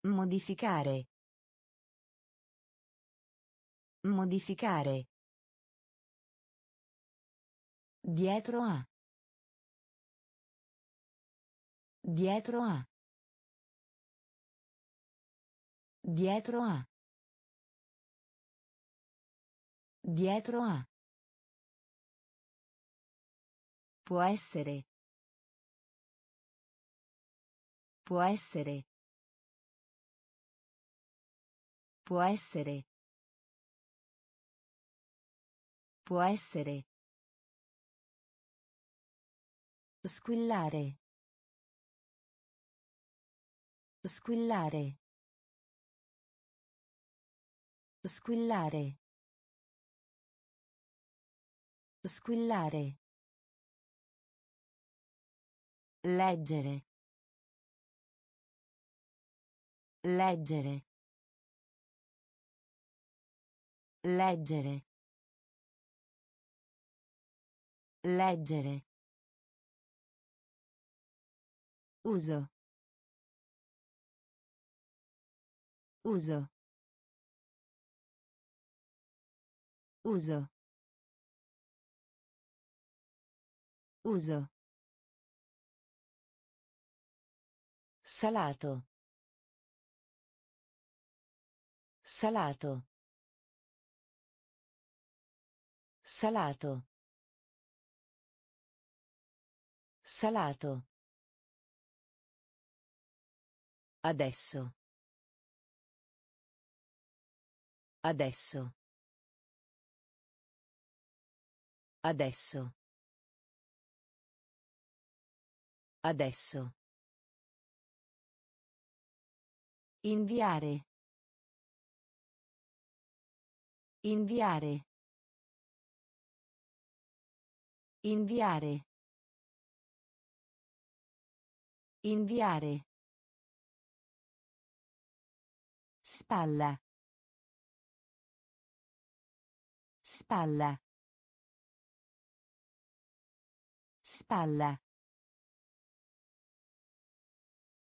Modificare. Modificare. Dietro a. Dietro a. Dietro a. Dietro a. Può essere. Può essere. Può essere. Può essere. Squillare. Squillare. Squillare. Squillare. Leggere. Leggere. Leggere. Leggere. Uso. Uso. Uso. Uso. Salato. Salato. Salato. Salato. Adesso. Adesso. Adesso. Adesso. Inviare. Inviare. Inviare. Inviare. Spalla. Spalla. Spalla.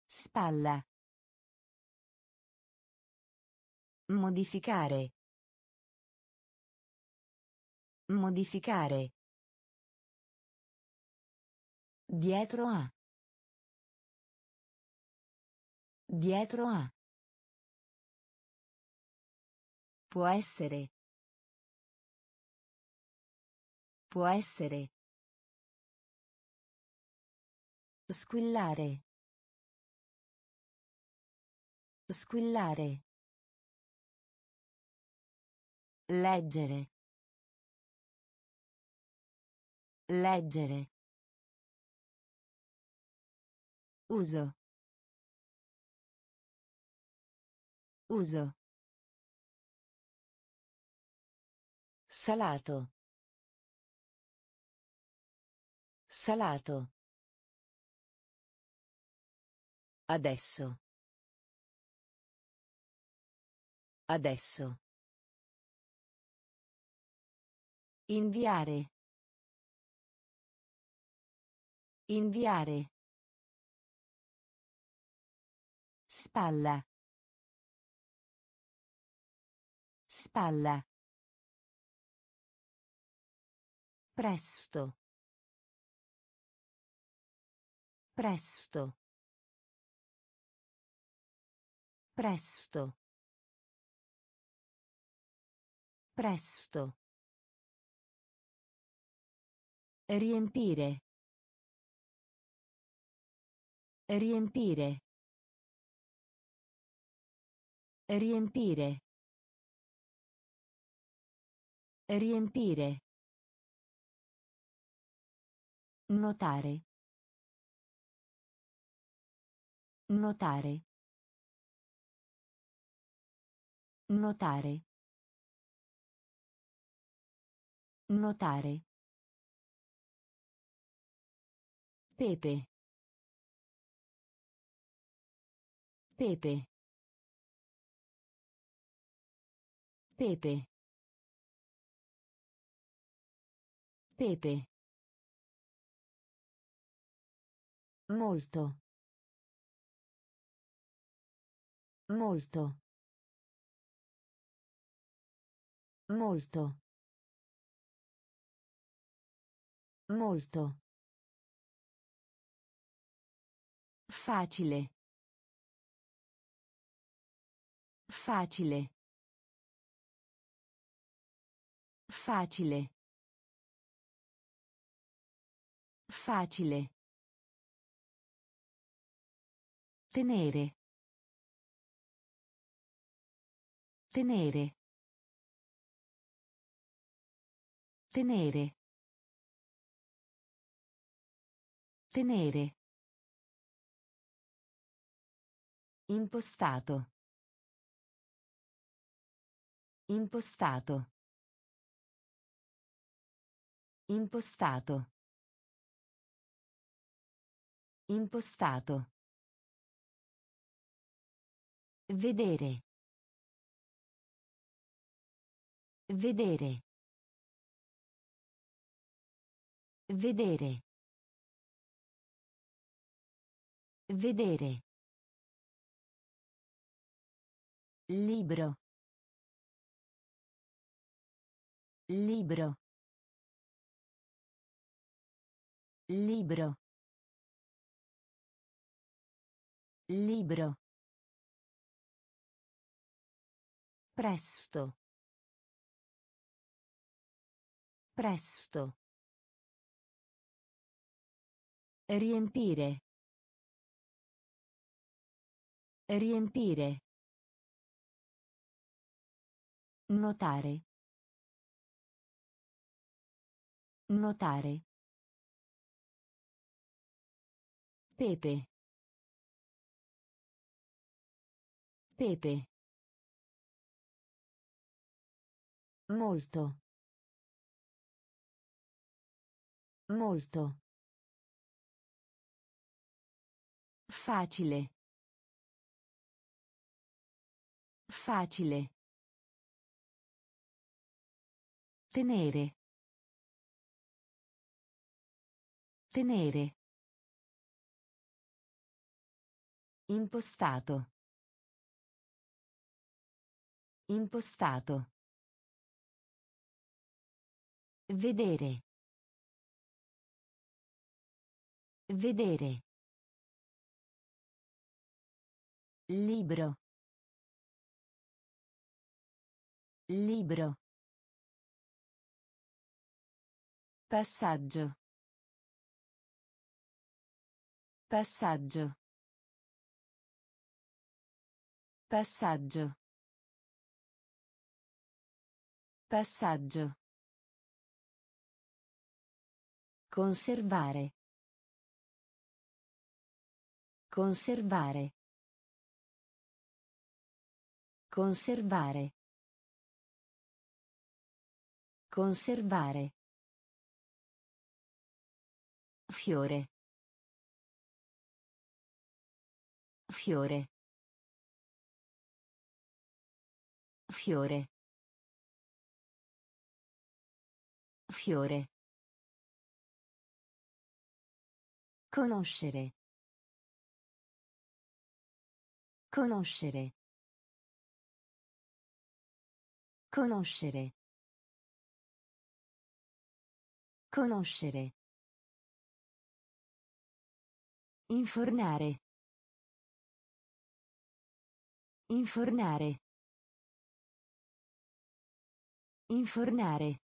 Spalla. Modificare. Modificare. Dietro a. Dietro a. Può essere. Può essere. Squillare. Squillare. Leggere. Leggere. Uso. Uso. Salato. Salato. Adesso. Adesso. Inviare. Inviare. Spalla. Spalla. Presto. Presto. Presto. Presto. Riempire. Riempire. Riempire. Riempire. Notare. Notare. Notare. Notare. Pepe. Pepe. Pepe. Pepe. Molto. Molto. Molto. Molto. Facile. Facile. Facile. Facile. Tenere. Tenere. Tenere. Tenere. Impostato. Impostato. Impostato. Impostato. Vedere. Vedere. Vedere. Vedere. Libro. Libro. Libro. Libro. Presto. Presto. Riempire. Riempire. Notare. Notare. Pepe. Pepe. Molto. Molto. Facile. Facile. Tenere. Tenere. Impostato. Impostato. Vedere. Vedere. Libro. Libro. Passaggio. Passaggio. Passaggio. Passaggio. Conservare. Conservare. Conservare. Conservare. Fiore. Fiore. Fiore. Fiore. Conoscere. Conoscere. Conoscere. Conoscere. Infornare. Infornare. Infornare.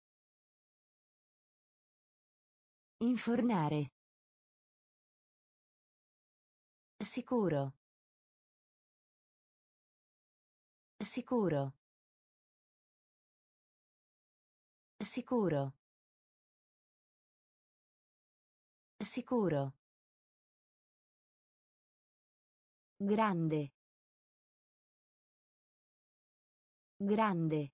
Infornare. Sicuro. Sicuro. Sicuro. Sicuro. Grande. Grande.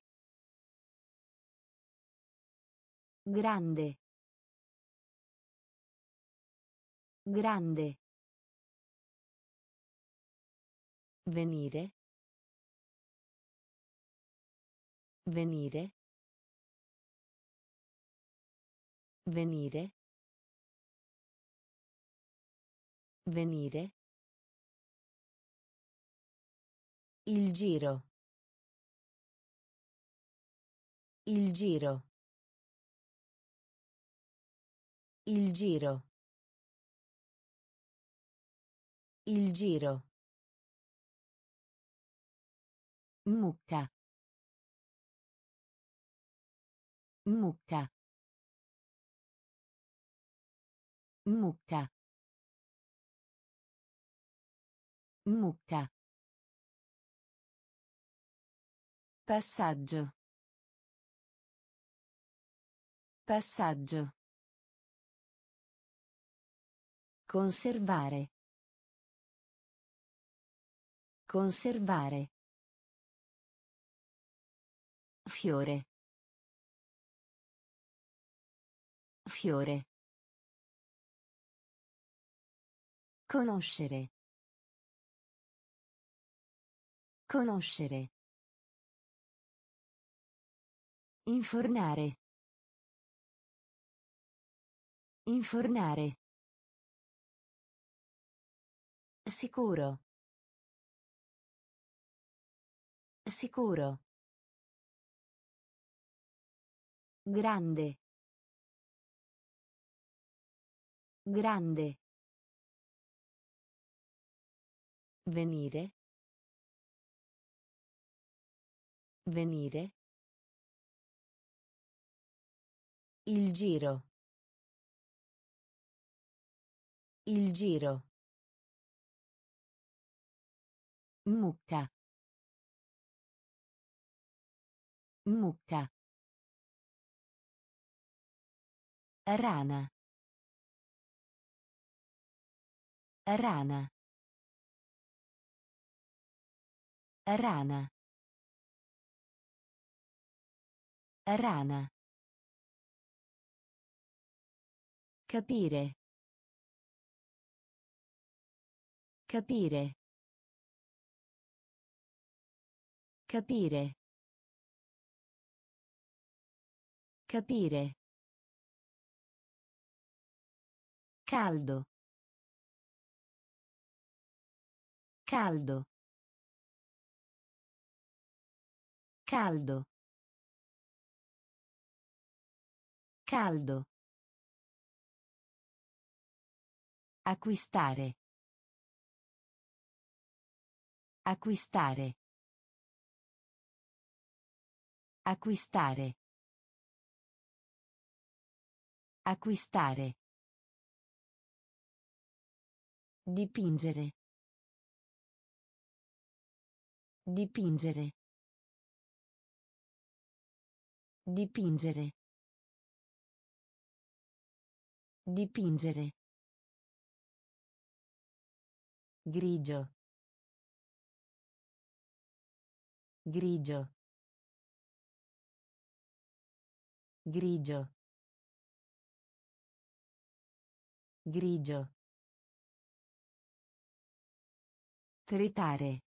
Grande. Grande. Venire. Venire. Venire. Venire. Il giro. Il giro. Il giro. Il giro. Mucca. Mucca. Mucca. Mucca. Passaggio. Passaggio. Conservare. Conservare. Fiore. Fiore. Conoscere. Conoscere. Infornare. Infornare. Sicuro. Sicuro. Grande. Grande. Venire. Venire. Il giro. Il giro. Mucca. Mucca. Rana. Rana. Rana. Rana. Capire. Capire. Capire. Capire. Caldo. Caldo. Caldo. Caldo. Acquistare. Acquistare. Acquistare. Acquistare. Dipingere. Dipingere. Dipingere. Dipingere. Grigio. Grigio. Grigio. Grigio. Tritare.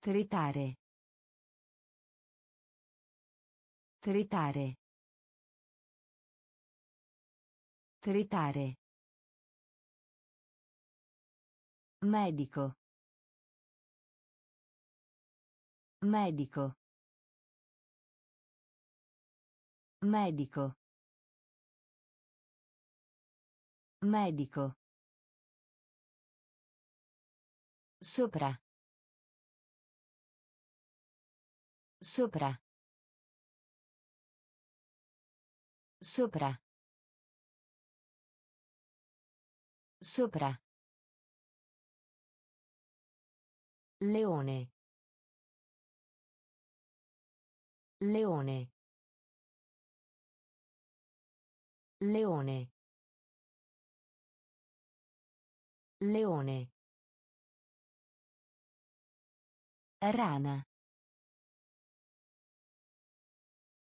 Tritare. Tritare. Tritare. Medico. Medico. Medico. Medico. Sopra. Sopra. Sopra. Sopra. Leone. Leone. Leone. Leone. Rana.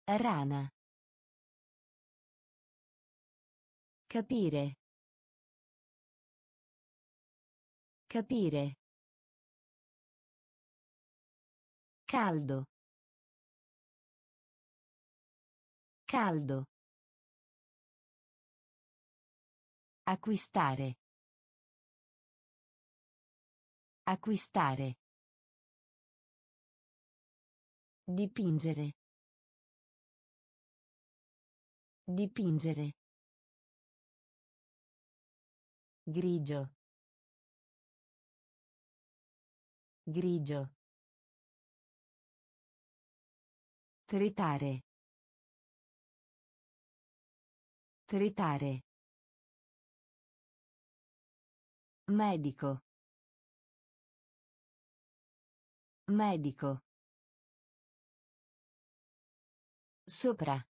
Rana. Capire. Capire. Caldo. Caldo. Acquistare. Acquistare. Dipingere. Dipingere. Grigio. Grigio. Tritare. Tritare. Medico. Medico. Sopra.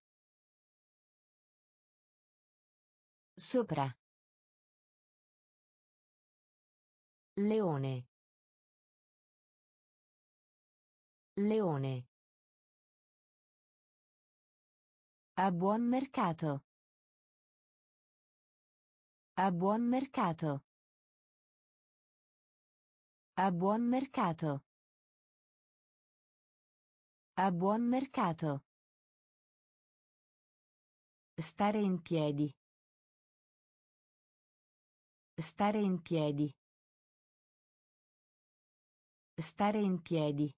Sopra. Leone. Leone. A buon mercato. A buon mercato. A buon mercato. A buon mercato. Stare in piedi. Stare in piedi. Stare in piedi.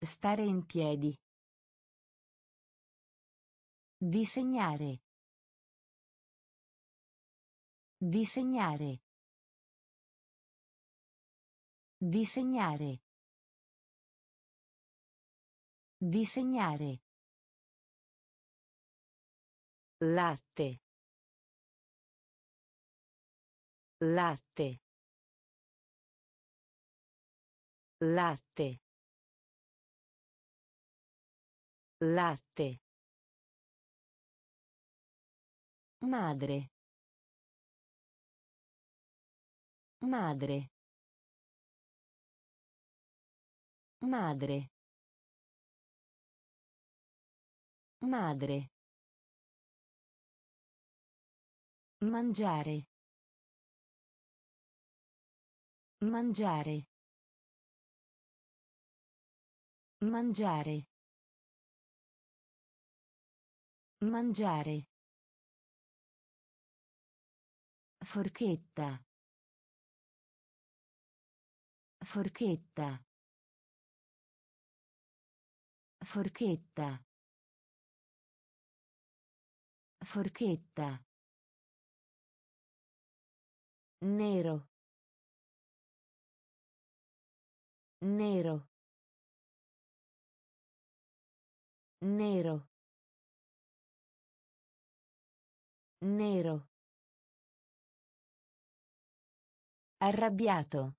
Stare in piedi. Disegnare. Disegnare. Disegnare. Disegnare. Latte. Latte. Latte. Latte. Madre. Madre. Madre. Madre. Mangiare. Mangiare. Mangiare. Mangiare. Forchetta. Forchetta. Forchetta. Forchetta. Nero. Nero. Nero. Nero. Arrabbiato.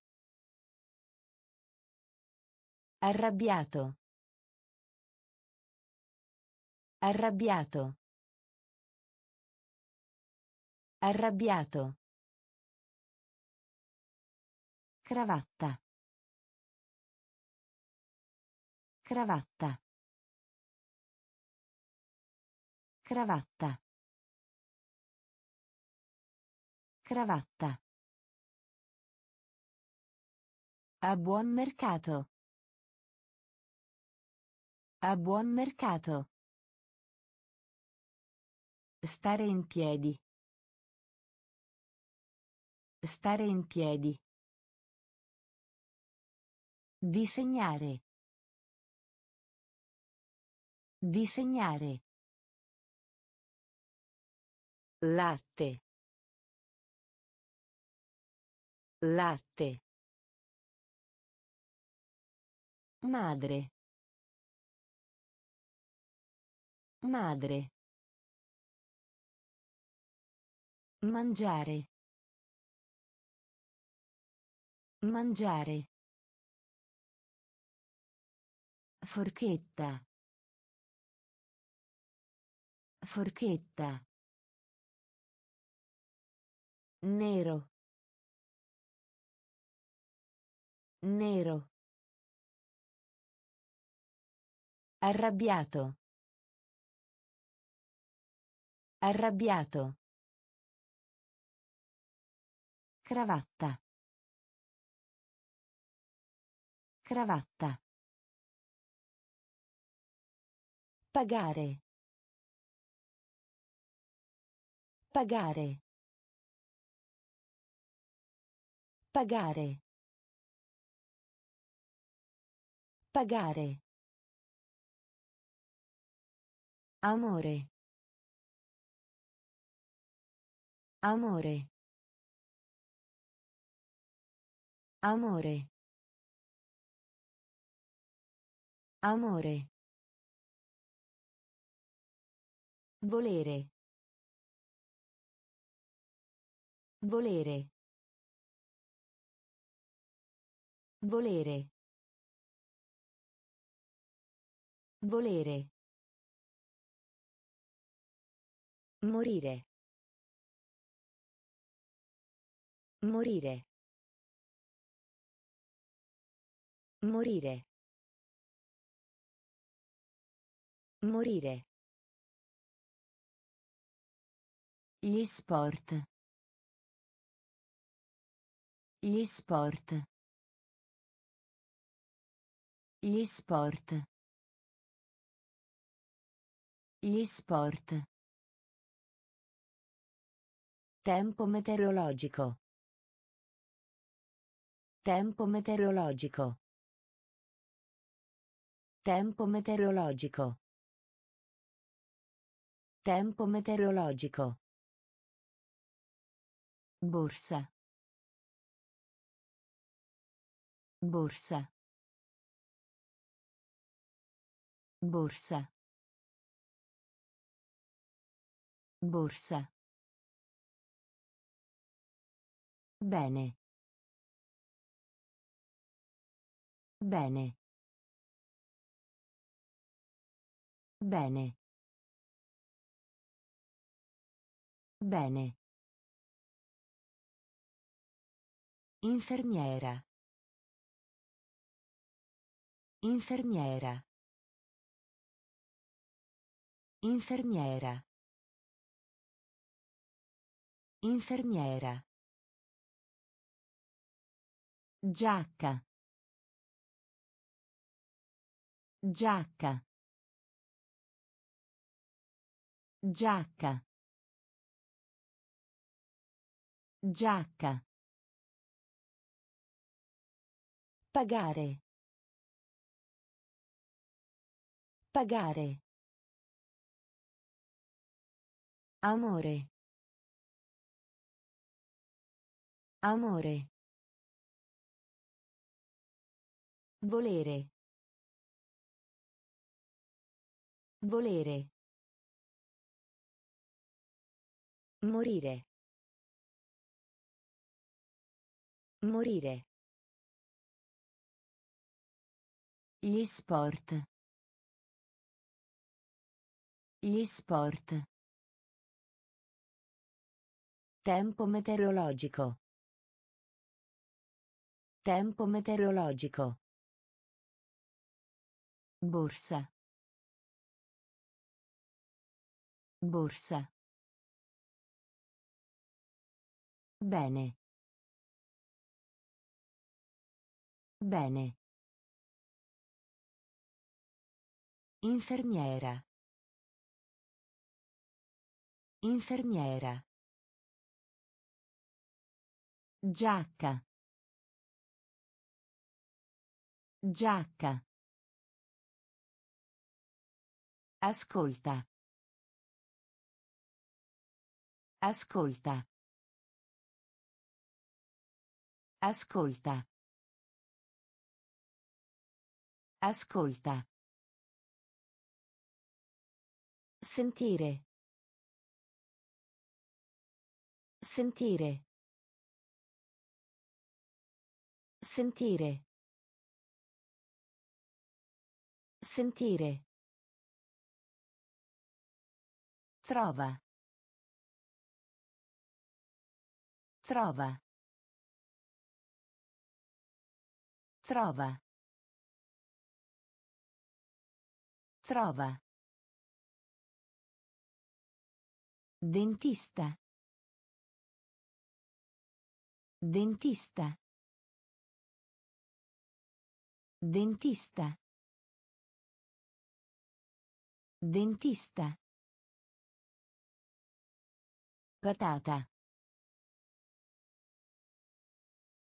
Arrabbiato. Arrabbiato. Arrabbiato. Cravatta. Cravatta. Cravatta. Cravatta. A buon mercato. A buon mercato. Stare in piedi. Stare in piedi. Disegnare. Disegnare. Latte. Latte. Madre. Madre. Mangiare. Mangiare. Forchetta. Forchetta. Nero. Nero. Arrabbiato. Arrabbiato. Cravatta. Cravatta. Pagare. Pagare. Pagare. Pagare. Amore. Amore. Amore. Amore. Volere. Volere. Volere. Volere. Morire. Morire. Morire. Morire. Gli sport. Gli sport. Gli sport. Gli sport. Tempo meteorologico. Tempo meteorologico. Tempo meteorologico. Tempo meteorologico. Borsa. Borsa. Borsa. Borsa. Bene. Bene. Bene. Bene. Infermiera. Infermiera. Infermiera. Infermiera. Giacca. Giacca. Giacca. Giacca. Pagare. Pagare. Amore. Amore. Volere. Volere. Morire. Morire. Gli sport. Gli sport. Tempo meteorologico. Tempo meteorologico. Borsa. Borsa. Bene. Bene. Infermiera. Infermiera. Giacca. Giacca. Ascolta. Ascolta. Ascolta. Ascolta. Sentire. Sentire. Sentire. Sentire. Trova. Trova. Trova. Trova. Dentista. Dentista. Dentista. Dentista. Patata.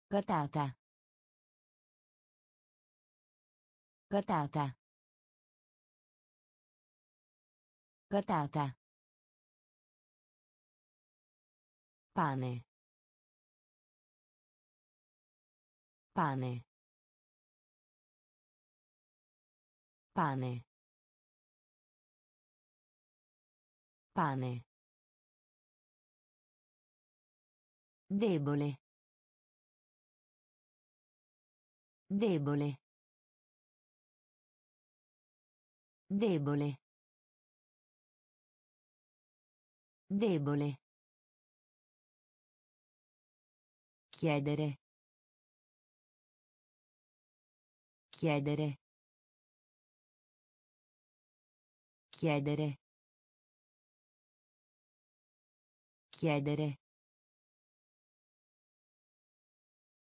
Patata. Patata. Patata. Pane. Pane. Pane. Pane. Debole. Debole. Debole. Debole. Chiedere. Chiedere. Chiedere. Chiedere.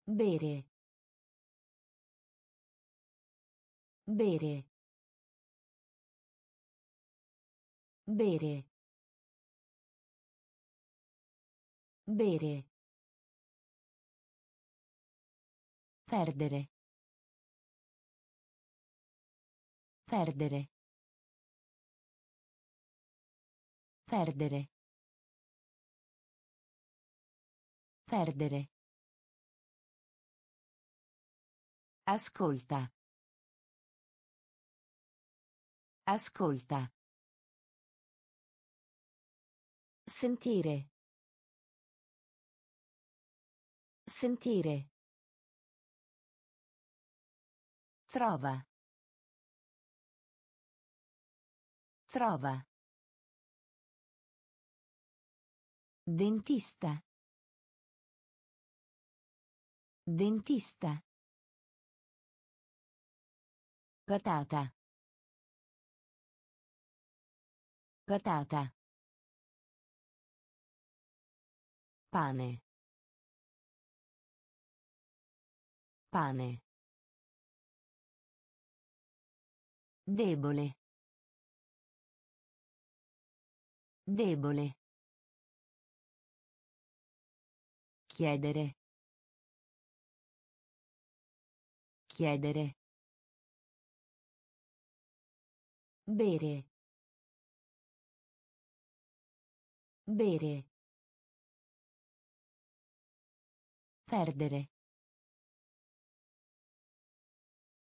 Bere. Bere. Bere. Bere. Perdere. Perdere. Perdere. Perdere. Ascolta. Ascolta. Sentire. Sentire. Trova. Trova. Dentista. Dentista. Patata. Patata. Pane. Pane. Debole. Debole. Chiedere. Chiedere. Bere. Bere. Perdere.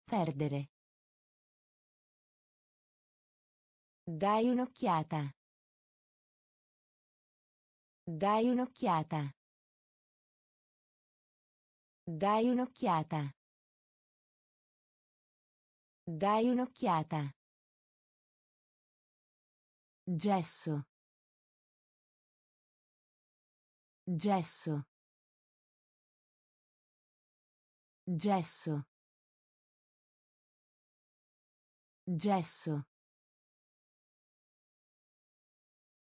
Perdere. Dai un'occhiata. Dai un'occhiata. Dai un'occhiata. Dai un'occhiata. Gesso. Gesso. Gesso. Gesso.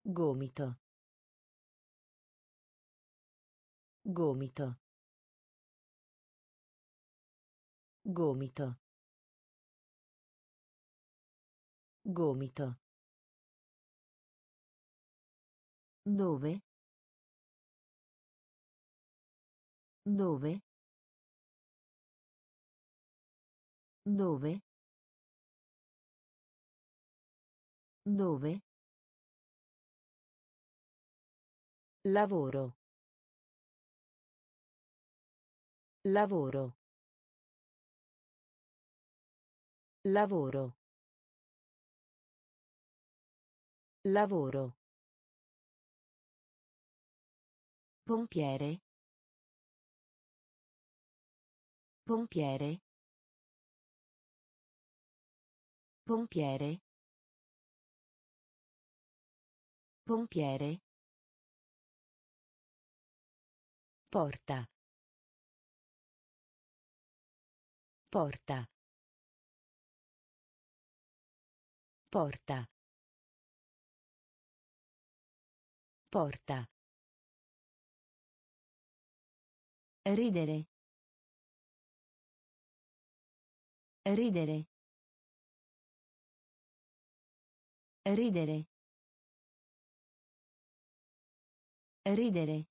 Gomito. Gomito. Gomito. Gomito. Dove? Dove? Dove? Dove? Lavoro. Lavoro. Lavoro. Lavoro. Pompiere. Pompiere. Pompiere. Pompiere. Porta. Porta. Porta. Porta. Ridere. Ridere. Ridere. Ridere.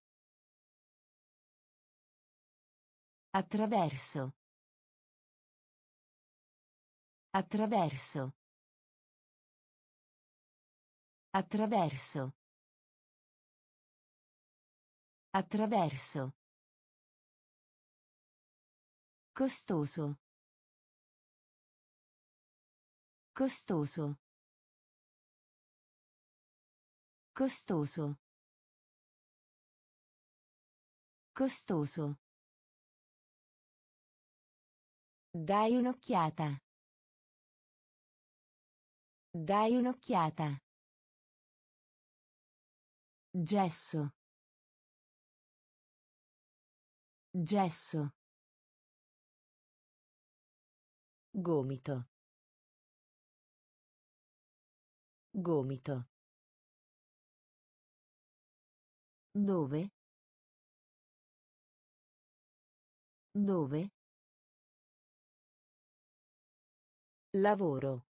Attraverso. Attraverso. Attraverso. Attraverso. Costoso. Costoso. Costoso. Costoso. Dai un'occhiata. Dai un'occhiata. Gesso. Gesso. Gomito. Gomito. Dove? Dove? Lavoro.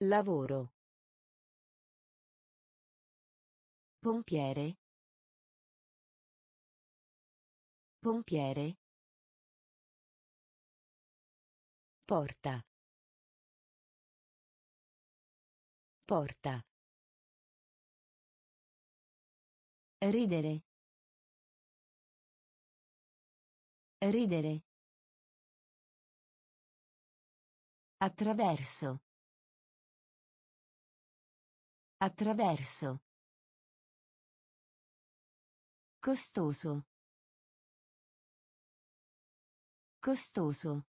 Lavoro. Pompiere. Pompiere. Porta. Porta. Ridere. Ridere. Attraverso. Attraverso. Costoso. Costoso.